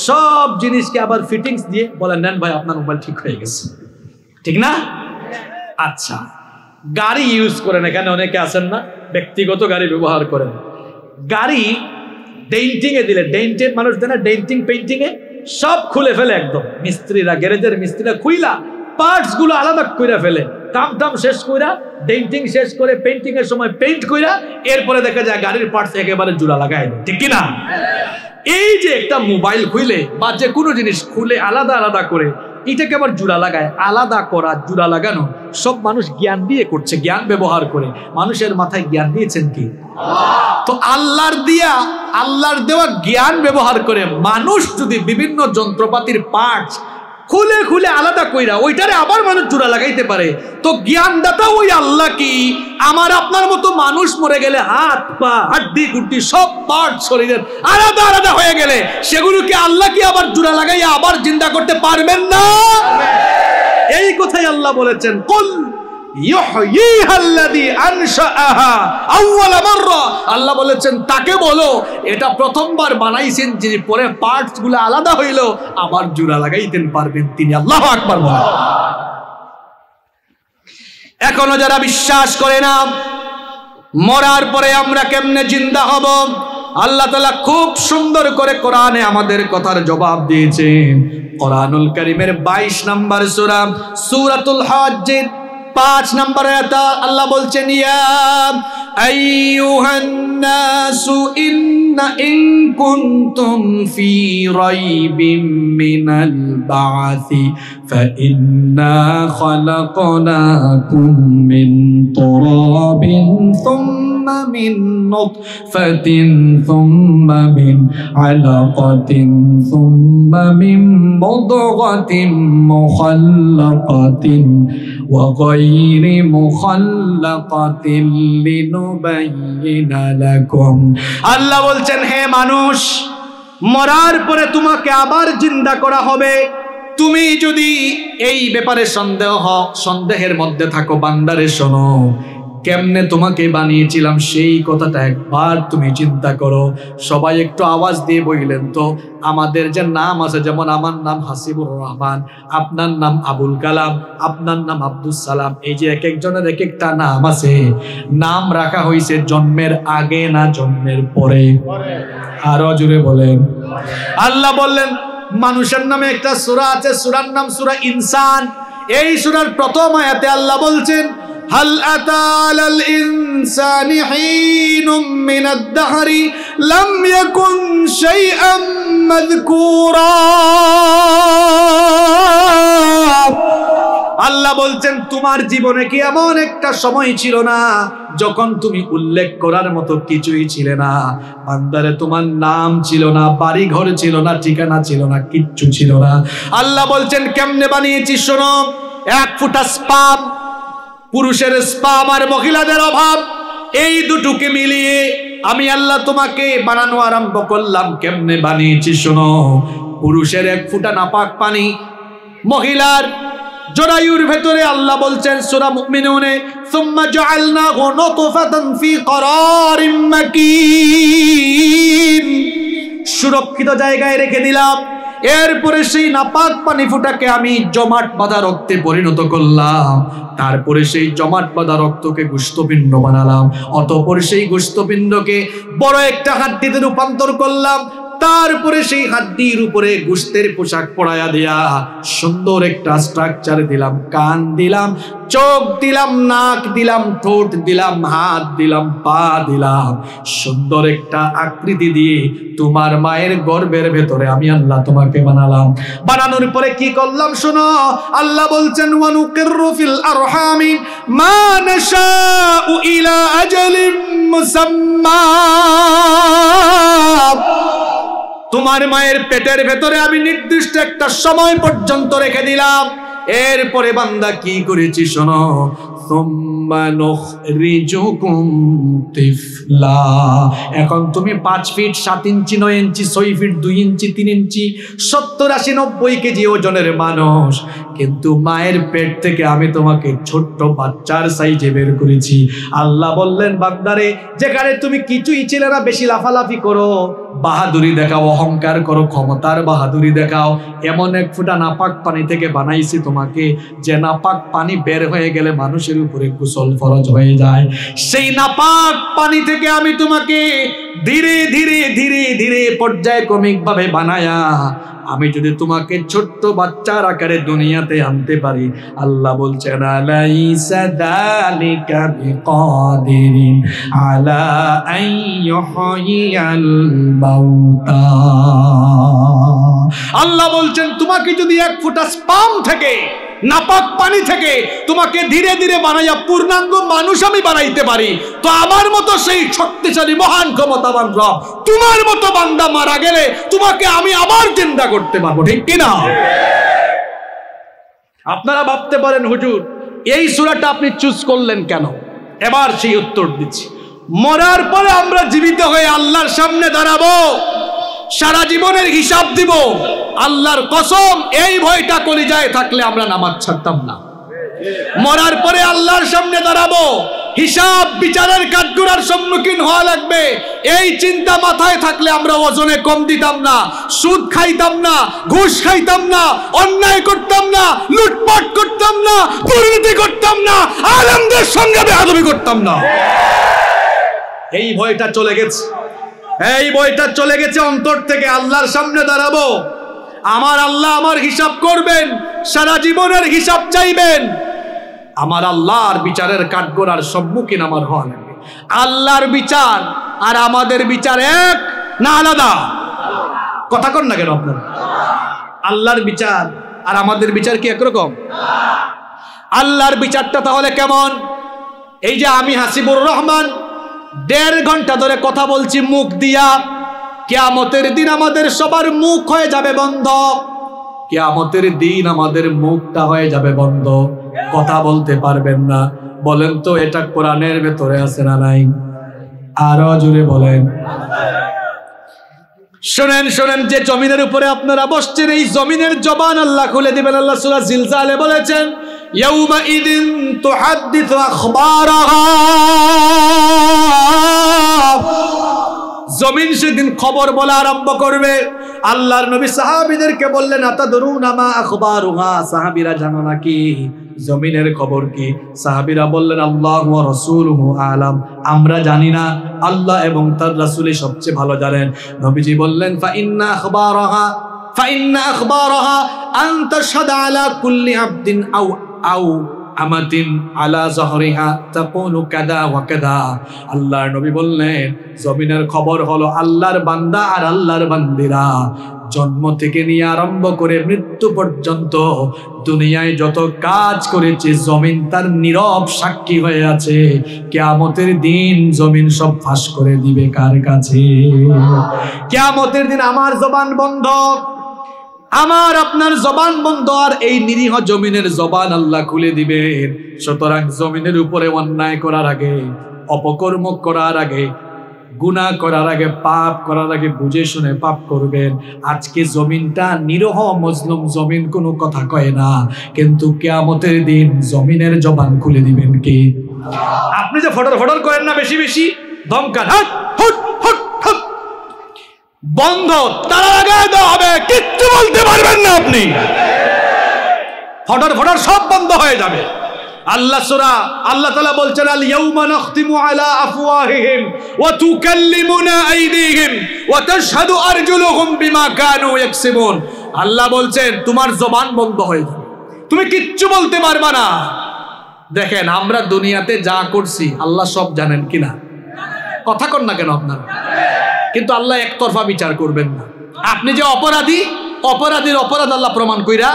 সব জিনিসকে আবার ফিটিংস দিয়ে বলে নেন ভাই, আপনার মোবাইল ঠিক হয়ে গেছে। ঠিক না? আচ্ছা। গাড়ি ইউজ করেন, এখানে অনেকে আছেন না, ব্যক্তিগত গাড়ি ব্যবহার করেন। গাড়ি ডেন্টিং এ দিলে ডেন্টের মানুষ দেয় না ডেন্টিং এ সব খুলে ফেলে একদম। মিস্ত্রিরা, গ্যারেজের মিস্ত্রিরা খুইলা পার্টসগুলো আলাদা কইরা ফেলে। কাম টাম শেষ কইরা ডেন্টিং শেষ করে পেন্টিং এর সময় পেইন্ট কইরা এরপরে দেখা যায় গাড়ির পার্টস একেবারে জোড়া লাগাই দেয়। ঠিক কিনা? এই যে একটা মোবাইল খুলে বা যে কোনো জিনিস খুলে আলাদা আলাদা করে এটাকে আবার জুড়া লাগায়, আলাদা করা, জুড়া লাগানো। সব মানুষ জ্ঞান দিয়ে করছে, জ্ঞান ব্যবহার করে। মানুষের মাথায় জ্ঞান দিয়েছেন কি? তো আল্লাহর দিয়া, আল্লাহর দেওয়া জ্ঞান ব্যবহার করে মানুষ যদি বিভিন্ন যন্ত্রপাতির পার্টস খুলে খুলে আলাদা কইরা ওইটারে আবার মানুষ জোড়া লাগাইতে পারে। তো জ্ঞানদাতা ওই আল্লাহ কি? আমার আপনার মতো মানুষ মরে গেলে হাত পা হাড্ডি গুড্ডি সব পার্ট শরীরের আলাদা আলাদা হয়ে গেলে সেগুলোকে আল্লাহ কি আবার জোড়া লাগাইয়া আবার চিন্তা করতে পারবেন না? এই কথাই আল্লাহ বলেছেন কল আল্লাহ বলেছেন, তাকে বলো, এটা প্রথমবার বানাইছেন যিনি, পরে পার্টসগুলো আলাদা হইল, আবার জোড়া লাগাইতেন পারবেন তিনি। আল্লাহ আকবার বলেন। এখনও যারা বিশ্বাস করে না, মরার পরে আমরা কেমনে জিন্দা হব? আল্লাহ তালা খুব সুন্দর করে কোরআনে আমাদের কথার জবাব দিয়েছেন। কোরআনুল করিমের বাইশ নম্বর সুরাম সুরাতুল হজ্জের পাঁচ নম্বর আল্লাহ বলছেন ইয়া আইয়ুহান নাসু ইন্না ইন কুনতুম ফি রাইবিম মিনাল বা'থি فإنا خلقناكم من تراب ثم من نطفة ثم من علقة ثم من مضغة مخلقة وغير مخلقة لنبين لكم আল্লাহ বলছেন হে মানুষ মরার পরে তোমাকে আবার জিন্দা করা হবে তুমি যদি এই ব্যাপারে সন্দেহ সন্দেহের মধ্যে থাকো বান্দারে শোনো কেমনে তোমাকে বানিয়েছিলাম সেই কথাটা একবার তুমি চিন্তা করো। সবাই একটু আওয়াজ দিয়ে বইলেন তো আমাদের যে নাম আছে, যেমন আমার নাম হাসিবুর রহমান, আপনার নাম আবুল কালাম, আপনার নাম আব্দুল সালাম, এই যে এক একজনের এক একটা নাম আছে, নাম রাখা হয়েছে জন্মের আগে না জন্মের পরে? আরও জুড়ে বলেন। আল্লাহ বললেন, মানুষের নামে একটা সুরা আছে, সুরার নাম সুরা ইনসান। এই সুরার প্রথম আয়াতে আল্লাহ বলছেন هل أتى على الإنسان حين من الدهر لم يكن شيئا مذكورا আল্লাহ বলছেন তোমার জীবনে কি এমন একটা সময় ছিল না যখন তুমি উল্লেখ করার মতো কিছুই ছিলে না বান্দারে তোমার নাম ছিল না বাড়ি ঘর ছিল না ঠিকানা ছিল না কিচ্ছু ছিল না আল্লাহ বলছেন কেমনে বানিয়েছি শোনো এক ফুটা স্পাম পুরুষের স্পাম আর মহিলাদের অভাব। এই দুটোকে মিলিয়ে আমি আল্লাহ তোমাকে বানানো আরম্ভ করলাম। কেমনে বানিয়েছি শোনো? পুরুষের এক ফুটা নাপাক পানি, মহিলার জরায়ুর ভেতরে আল্লাহ বলছেন সূরা মুমিনুনে, সুম্মা জাআলনাহু নুতফাতান ফি করারিম মাকিন। সুরক্ষিত জায়গায় রেখে দিলাম। এরপরে সেই নাপাক পানি ফুটাকে আমি জমাট বাঁধা রক্তে পরিণত করলাম। তারপরে সেই জমাট বাঁধা রক্তকে গুস্তপিণ্ড বানালাম। অতপর সেই গুস্তপিণ্ডকে বড় একটা হাড্ডিতে রূপান্তর করলাম। তারপরে সেই হাড্ডির উপরে গুস্তের পোশাক পরাইয়া দিয়া সুন্দর একটা স্ট্রাকচার দিলাম, কান দিলাম, চোখ দিলাম, নাক দিলাম, ঠোঁট দিলাম, হাত দিলাম, পা দিলাম। সুন্দর একটা আকৃতি দিয়ে তোমার মায়ের গর্বের ভেতরে আমি আল্লাহ তোমাকে বানালাম। বানানোর পরে কি করলাম শোনো? আল্লাহ বলছেন, ওয়ানুকিররু ফিল আরহামি মা নাশাউ ইলা মুসাম্মা। তোমার মায়ের পেটের ভেতরে আমি নির্দিষ্ট একটা সময় পর্যন্ত রেখে দিলাম। এরপরে বান্দা কি করেছি শোনো? এখন তুমি পাঁচ ফিট সাত ইঞ্চি, নয় ইঞ্চি, ছয় ফিট দুই ইঞ্চি, তিন ইঞ্চি, সত্তর, আশি, নব্বই কেজি ওজনের মানুষ। কিন্তু মায়ের পেট থেকে আমি তোমাকে ছোট্ট বাচ্চার সাইজে বের করেছি। আল্লাহ বললেন, বান্দারে, যেখানে তুমি কিছুই ছিলে না, বেশি লাফালাফি করো। বাহাদুরি দেখাও, অহংকার করো, ক্ষমতার বাহাদুরি দেখাও। এমন এক ফুটা নাপাক পানি থেকে বানাইছি তোমাকে, যে নাপাক পানি বের হয়ে গেলে মানুষের উপরে কুশল ফরজ হয়ে যায়। সেই নাপাক পানি থেকে আমি তোমাকে ধীরে ধীরে ধীরে ধীরে পর্যায়ক্রমিক ভাবে বানায়া আমি যদি তোমাকে ছোট্ট বাচ্চার আকারে দুনিয়াতে আনতে পারি, আল্লাহ বলছেন আলা আল্লাহ বলছেন, তোমাকে যদি এক ফোঁটা স্পাম থেকে নাপাক পানি থেকে তোমাকে ধীরে ধীরে বানাইয়া পূর্ণাঙ্গ মানুষ আমি বানাইতে পারি। তো আমার মতো সেই শক্তিশালী, মহান, ক্ষমতাবান রব তোমার মতো বান্দা মারা গেলে তোমাকে আমি আবার চিন্তা করতে পারব, ঠিক কিনা আপনারা ভাবতে পারেন, হুজুর, এই সুরাটা আপনি চুজ করলেন কেন? এবার সেই উত্তর দিচ্ছি। মরার পরে আমরা জীবিত হয়ে আল্লাহর সামনে দাঁড়াবো। সারা জীবনের হিসাব দিব। আল্লাহর কসম, এই ভয়টা কলিজায় থাকলে আমরা নামাজ ছাড়তাম না। মরার পরে আল্লাহর সামনে দাঁড়াবো। হিসাব বিচারের কাঠগড়ার সম্মুখীন হওয়া লাগবে। এই চিন্তা মাথায় থাকলে আমরা ওজনে কম দিতাম না, সুদ খাইতাম না, ঘুষ খাইতাম না, অন্যায় করতাম না, লুটপাট করতাম না, দুর্নীতি করতাম না আনন্দের সঙ্গে বেহাদবি করতাম না। এই ভয়টা চলে গেছে। এই বইটা চলে গেছে অন্তর থেকে, আল্লাহর সামনে দাঁড়াবো। আমার আল্লাহ আমার হিসাব করবেন, সারা জীবনের হিসাব চাইবেন। আমার আল্লাহর বিচারের কাঠগোড়ার সম্মুখীন আমার হওয়া আল্লাহর বিচার আর আমাদের বিচার এক না আলাদা? কথা কর না কেন আপনার? আল্লাহর বিচার আর আমাদের বিচার কি একরকম? আল্লাহর বিচারটা তাহলে কেমন? এই যে আমি হাসিবুর রহমান দেড় ঘণ্টা ধরে কথা বলছি, মুখ দিয়া। কেয়ামতের দিন আমাদের সবার মুখ হয়ে যাবে বন্ধ। কেয়ামতের দিন আমাদের মুখটা হয়ে যাবে বন্ধ। কথা বলতে পারবেন না। বলেন তো, এটা কোরআনের ভেতরে আছে না নাই? আরও জুড়ে বলেন। শোনেন শোনেন, যে জমিনের উপরে আপনারা বসছেন, এই জমিনের জবান আল্লাহ খুলে দিবেন। আল্লাহ সুরা জিলজালে বলেছেন ইদিন তুহাদ্দিসু আখবারাহা জমিন সেদিন খবর বলা আরম্ভ করবে। আল্লাহর নবী সাহাবিদেরকে বললেন আতা ধরুন আমা আখবার সাহাবিরা জানো নাকি জমিনের খবর কি? সাহাবিরা বললেন, আল্লাহ রসুল আলাম। আমরা জানি না। আল্লাহ এবং তার রাসুলই সবচেয়ে ভালো জানেন। নবীজি বললেন, ফা ইন্না আখবারহা? ফা ইন্না আখবারহা? আন তাশহাদ আলা কুল্লি আবদিন আও আমাতিন আলা জহরিহা তাকুনু কাদা ওয়া কাদা। আল্লাহর নবী বললেন, জমিনের খবর হলো আল্লাহর বান্দা আর আল্লাহর বান্দিরা। জন্ম থেকে নিয়ে আরম্ভ করে মৃত্যু পর্যন্ত দুনিয়ায় যত কাজ করেছে, জমিন তার নীরব সাক্ষী হয়ে আছে। কেয়ামতের দিন জমিন সব ফাঁস করে দিবে কার কাছে? কেয়ামতের দিন আমার জবান বন্ধ। আমার আপনার জবান বন্ধ আর এই নিরীহ জমিনের জবান আল্লাহ খুলে দিবেন। সুতরাং জমিনের উপরে অন্যায় করার আগে, অপকর্ম করার আগে গুনাহ করার আগে, পাপ করার আগে বুঝে শুনে পাপ করবেন। আজকে জমিনটা নিরহ মজলুম জমিন কোনো কথা কয় না। কিন্তু কেয়ামতের দিন জমিনের জবান খুলে দিবেন কি? আপনি যে ফটর ফটর করেন না বেশি বেশি হট হট! বন্ধ তারা লাগায় দেওয়া হবে, কিচ্ছু বলতে পারবেন না আপনি। ফটর ফটর সব বন্ধ হয়ে যাবে। আল্লাহ সুরা, আল্লাহ তাআলা বলছেন আল ইয়াউমা নাখতিমু আলা আফওয়াহিহিম ওয়া তুকাল্লিমুনা আইদিহিম ওয়া তাশহাদু আরজুলুহুম বিমা কানু ইয়াকসিবুন। আল্লাহ বলছেন, তোমার জবান বন্ধ হয়ে যাবে। তুমি কিচ্ছু বলতে পারবা না। দেখেন, আমরা দুনিয়াতে যা করছি, আল্লাহ সব জানেন কিনা? কথা কর না কেন আপনারা? কিন্তু আল্লাহ একতরফা বিচার করবেন না। আপনি যে অপরাধী, অপরাধীর অপরাধ আল্লাহ প্রমাণ কইরা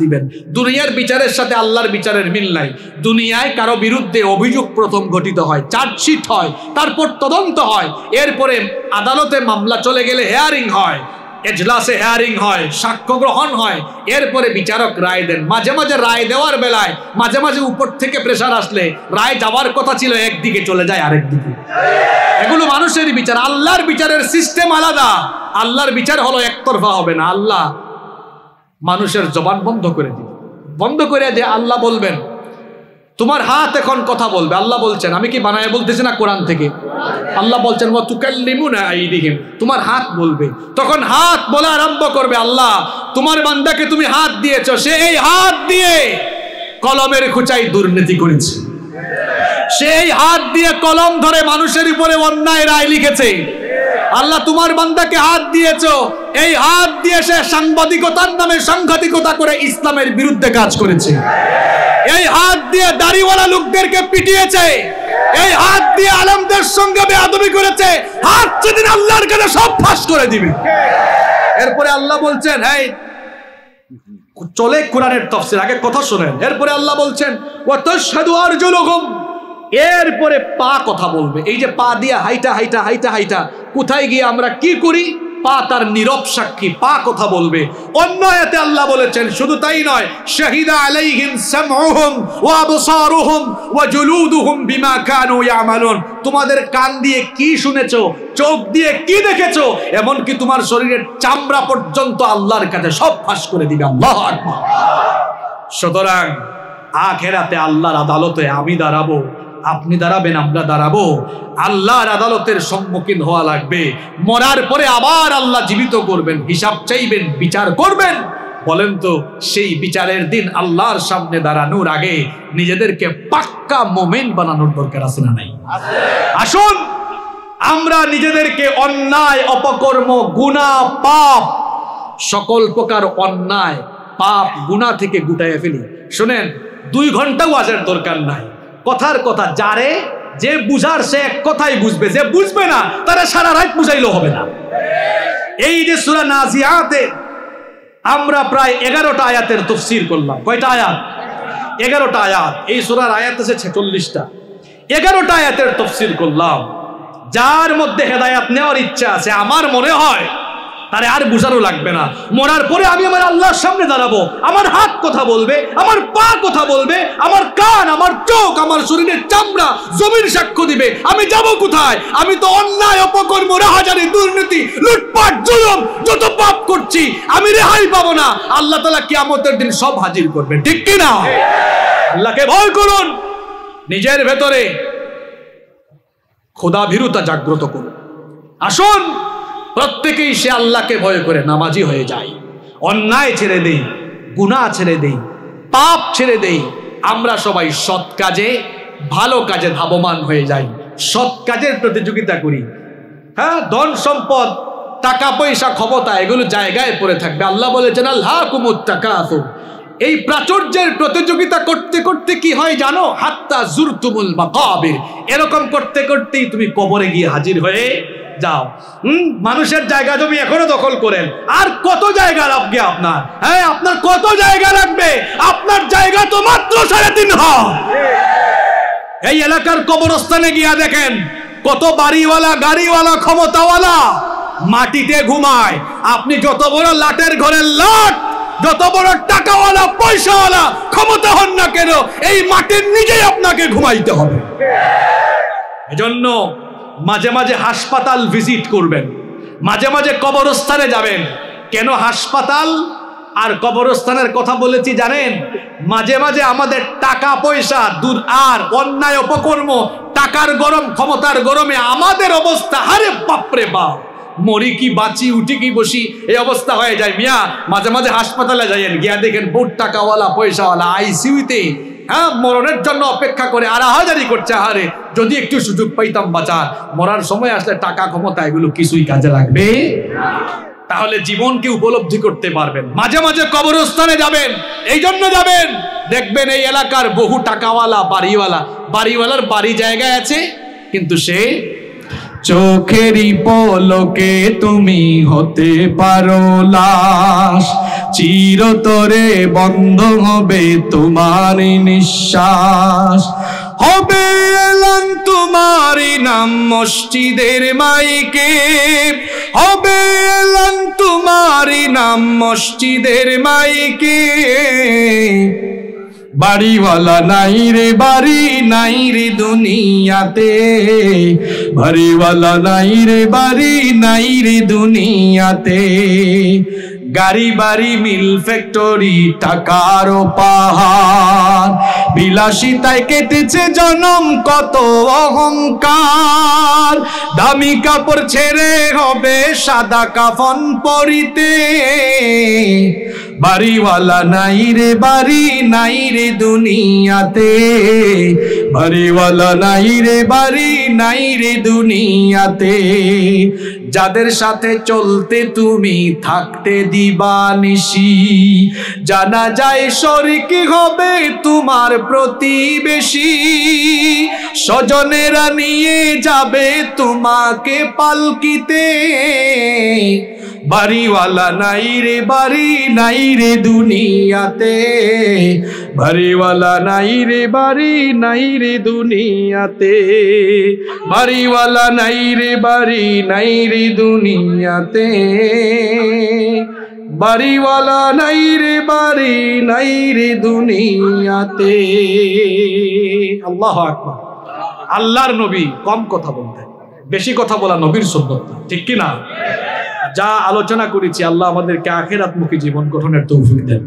দিবেন। দুনিয়ার বিচারের সাথে আল্লাহর বিচারের মিল নাই। দুনিয়ায় কারও বিরুদ্ধে অভিযোগ প্রথম গঠিত হয়, চার্জশিট হয়, তারপর তদন্ত হয়, এরপরে আদালতে মামলা চলে গেলে হেয়ারিং হয়। এজলাসে হেয়ারিং হয়, সাক্ষ্য গ্রহণ হয়, এরপরে বিচারক রায় দেন। মাঝে মাঝে রায় দেওয়ার বেলায় মাঝে মাঝে উপর থেকে প্রেশার আসলে রায় যাওয়ার কথা ছিল, একদিকে চলে যায় আরেক দিকে। এগুলো মানুষের বিচার, আল্লাহর বিচারের সিস্টেম আলাদা। আল্লাহর বিচার হলো একতরফা হবে না, আল্লাহ মানুষের জবান বন্ধ করে দিবে। বন্ধ করে যে আল্লাহ বলবেন তোমার হাত এখন কথা বলবে। আল্লাহ বলছেন, আমি কি বানায় বলতেছি না কোরআন থেকে? আল্লাহ বলছেন ও তোমার হাত বলবে। তখন হাত বলা আরম্ভ করবে, আল্লাহ, তোমার বান্দাকে তুমি হাত দিয়েছ, সে এই হাত দিয়ে কলমের খুচাই দুর্নীতি করেছে। সেই হাত দিয়ে কলম ধরে মানুষের উপরে অন্যায় রায় লিখেছে। আল্লাহ, তোমার বান্দাকে হাত দিয়েছ। এই হাত দিয়ে সে সাংবাদিকতার নামে সাংঘাতিকতা করে ইসলামের বিরুদ্ধে কাজ করেছে। এই হাত দিয়ে দাড়িওয়ালা লোকদেরকে পিটিয়েছে। এই হাত দিয়ে আলমদের সঙ্গে বেয়াদবি করেছে। হাত সেদিন আল্লাহর কাছে সব ফাঁস করে দিবে। এরপরে আল্লাহ বলছেন হ্যাঁ চলে কোরআনের তফসির আগে কথা শোনেন। এরপরে আল্লাহ বলছেন এরপরে পা কথা বলবে। এই যে পা দিয়ে হাইটা হাইটা হাইটা হাইটা, কোথায় গিয়ে আমরা কি করি? পা তার নীরব সাক্ষী, পা কথা বলবে। অন্য এতে আল্লাহ বলেছেন, শুধু তাই নয়, শাহিদা আলাইহিম সামউহুম ওয়া আবসারুহুম ওয়া জুলুদুহুম বিমা কানু ইয়ামালুন। তোমাদের কান দিয়ে কি শুনেছো, চোখ দিয়ে কি দেখেছ, এমনকি তোমার শরীরের চামড়া পর্যন্ত আল্লাহর কাছে সব ফাঁস করে দিবে আল্লাহ আকবার। সুতরাং আখেরাতে আল্লাহর আদালতে আমি দাঁড়াবো। আপনি দাঁড়াবেন, আমরা দাঁড়াবো। আল্লাহর আদালতের সম্মুখীন হওয়া লাগবে। মরার পরে আবার আল্লাহ জীবিত করবেন, হিসাব চাইবেন, বিচার করবেন। বলেন তো, সেই বিচারের দিন আল্লাহর সামনে দাঁড়ানোর আগে নিজেদেরকে পাক্কা মোমেন বানানোর দরকার আছে না নাই? আসুন, আমরা নিজেদেরকে অন্যায়, অপকর্ম, গুণা, পাপ, সকল প্রকার অন্যায়, পাপ, গুণা থেকে গুটাইয়ে ফেলি। শোনেন, দুই ঘন্টাও আসার দরকার নাই। কথার কথা, যারে যে বুঝার সে এক কথাই বুঝবে। যে বুঝবে না, তারা সারা রাত বুঝাইলেও হবে না। এই যে সুরা নাজিয়াতে আমরা প্রায় এগারোটা আয়াতের তফসির করলাম। কয়টা আয়াত? এগারোটা আয়াত। এই সুরার আয়াত আছে ছেচল্লিশটা। এগারোটা আয়াতের তফসির করলাম। যার মধ্যে হেদায়াত নেওয়ার ইচ্ছা আছে, আমার মনে হয় তারে আর বুঝানো লাগবে না। মরার পরে আমি আমার আল্লাহর সামনে দাঁড়াবো। আমার হাত কথা বলবে, আমার পা কথা বলবে, আমার কান, আমার চোখ, আমার শরীরের চামড়া, জমির সাক্ষ্য দিবে। আমি যাব কোথায়? আমি তো অন্যায়, অপকর্ম, রাহাজারি, দুর্নীতি, লুটপাট, জুলুম, যত পাপ করছি, আমি রেহাই পাবো না। আল্লাহ তালা কিয়ামতের দিন সব হাজির করবে ঠিক কি না? আল্লাহকে ভয় করুন। নিজের ভেতরে খোদা ভীরুতা জাগ্রত করুন। আসুন। প্রত্যেকেই সে আল্লাহকে ভয় করে নামাজি হয়ে যায়। অন্যায় ছেড়ে দেই গুণা ছেড়ে দেই, পাপ ছেড়ে দেই। আমরা সবাই সৎ কাজে, ভালো কাজে ধাবমান হয়ে যাই। সৎ কাজের প্রতিযোগিতা করি। হ্যাঁ ধন সম্পদ, টাকা পয়সা ক্ষমতা, এগুলো জায়গায় পড়ে থাকবে। আল্লাহ বলেছেন আল্লাহ কুমুর টাকা এই প্রাচুর্যের প্রতিযোগিতা করতে করতে কি হয় জানো? হাত্তা জুরতুমুল মাকাবির। এরকম করতে করতেই তুমি কবরে গিয়ে হাজির হয়ে যাও। হুম? মানুষের জায়গা জমি এখনও দখল করেন। আর কত জায়গা রাখবে আপনার? হ্যাঁ আপনার কত জায়গা রাখবে আপনার জায়গা তো মাত্র সাড়ে তিন এই এলাকার কবরস্থানে গিয়া দেখেন, কত বাড়িওয়ালা, গাড়িওয়ালা, ক্ষমতাওয়ালা মাটিতে ঘুমায়। আপনি যত বড় লাটের ঘরের লাট, যত বড় টাকাওয়ালা, পয়সাওয়ালা, ক্ষমতা হন না কেন, এই মাটির নিজেই আপনাকে ঘুমাইতে হবে। এজন্য মাঝে মাঝে হাসপাতাল ভিজিট করবেন। মাঝে মাঝে কবরস্থানে যাবেন। কেন হাসপাতাল? আর কবরস্থানের কথা বলেছি, জানেন? মাঝে মাঝে আমাদের টাকা পয়সা, দূর আর অন্যায় অপকর্ম, টাকার গরম, ক্ষমতার গরমে আমাদের অবস্থা হারে বাপরে বাপ! মরি কি, বাঁচি, উঠি কি, বসি, এই অবস্থা হয়ে যায়। মিয়া, মাঝে মাঝে হাসপাতালে যাইয়েন, গিয়া দেখেন বহুত টাকাওয়ালা, পয়সাওয়ালা আইসিউতে হ্যাঁ মরণের জন্য অপেক্ষা করে আর হাজারি করছে, আহারে, যদি একটু সুযোগ পাইতাম বাঁচার মরার সময় আসলে টাকা ক্ষমতা, এগুলো কিছুই কাজে লাগবে। তাহলে জীবনকে উপলব্ধি করতে পারবেন। মাঝে মাঝে কবরস্থানে যাবেন, এই জন্য যাবেন। দেখবেন এই এলাকার বহু টাকাওয়ালা, বাড়িওয়ালা, বাড়িওয়ালার বাড়ি জায়গায় আছে, কিন্তু সে চোখেরই পলকে তুমি হতে পারো লাশ। চিরতরে বন্ধ হবে তোমার নিঃশ্বাস। হবে এলান তোমারই নাম মসজিদের মাইকে। হবে এলান তোমারই নাম মসজিদের মাইকে। বাড়িওয়ালা নাই রে, বাড়ি নাই রে দুনিয়াতে। বাড়িওয়ালা নাই রে, বাড়ি নাই রে দুনিয়াতে। গাড়ি বাড়ি, মিল ফ্যাক্টরি টাকারও পাহাড় বিলাসিতায় কেটেছে জনম, কত অহংকার। দামি কাপড় ছেড়ে হবে সাদা কাফন পরিতে। বাড়িওয়ালা নাই রে, বাড়ি নাই রে দুনিয়াতে। বাড়িওয়ালা নাই রে, বাড়ি নাই রে দুনিয়াতে। যাদের সাথে চলতে তুমি থাকতে দিবা নিশি জানা যায় শরিক হবে তোমার প্রতিবেশী, স্বজনেরা নিয়ে যাবে তোমাকে পালকিতে। বাড়িওয়ালা নাই রে, বাড়ি নাই রে দুনিয়াতে। বাড়িওয়ালা নাই রে, বাড়ি নাই রে দুনিয়াতে। বাড়িওয়ালা নাই রে, বাড়ি নাই রে দুনিয়াতে। বাড়িওয়ালা নাই রে, বাড়ি নাই রে দুনিয়াতে। আল্লাহ আকবার। আল্লাহর নবী কম কথা বলতেন, বেশি কথা বলা নবীর সুন্নত ঠিক কি না? যা আলোচনা করেছি, আল্লাহ আমাদেরকে আখেরাতমুখী জীবন গঠনের তৌফিক দেন।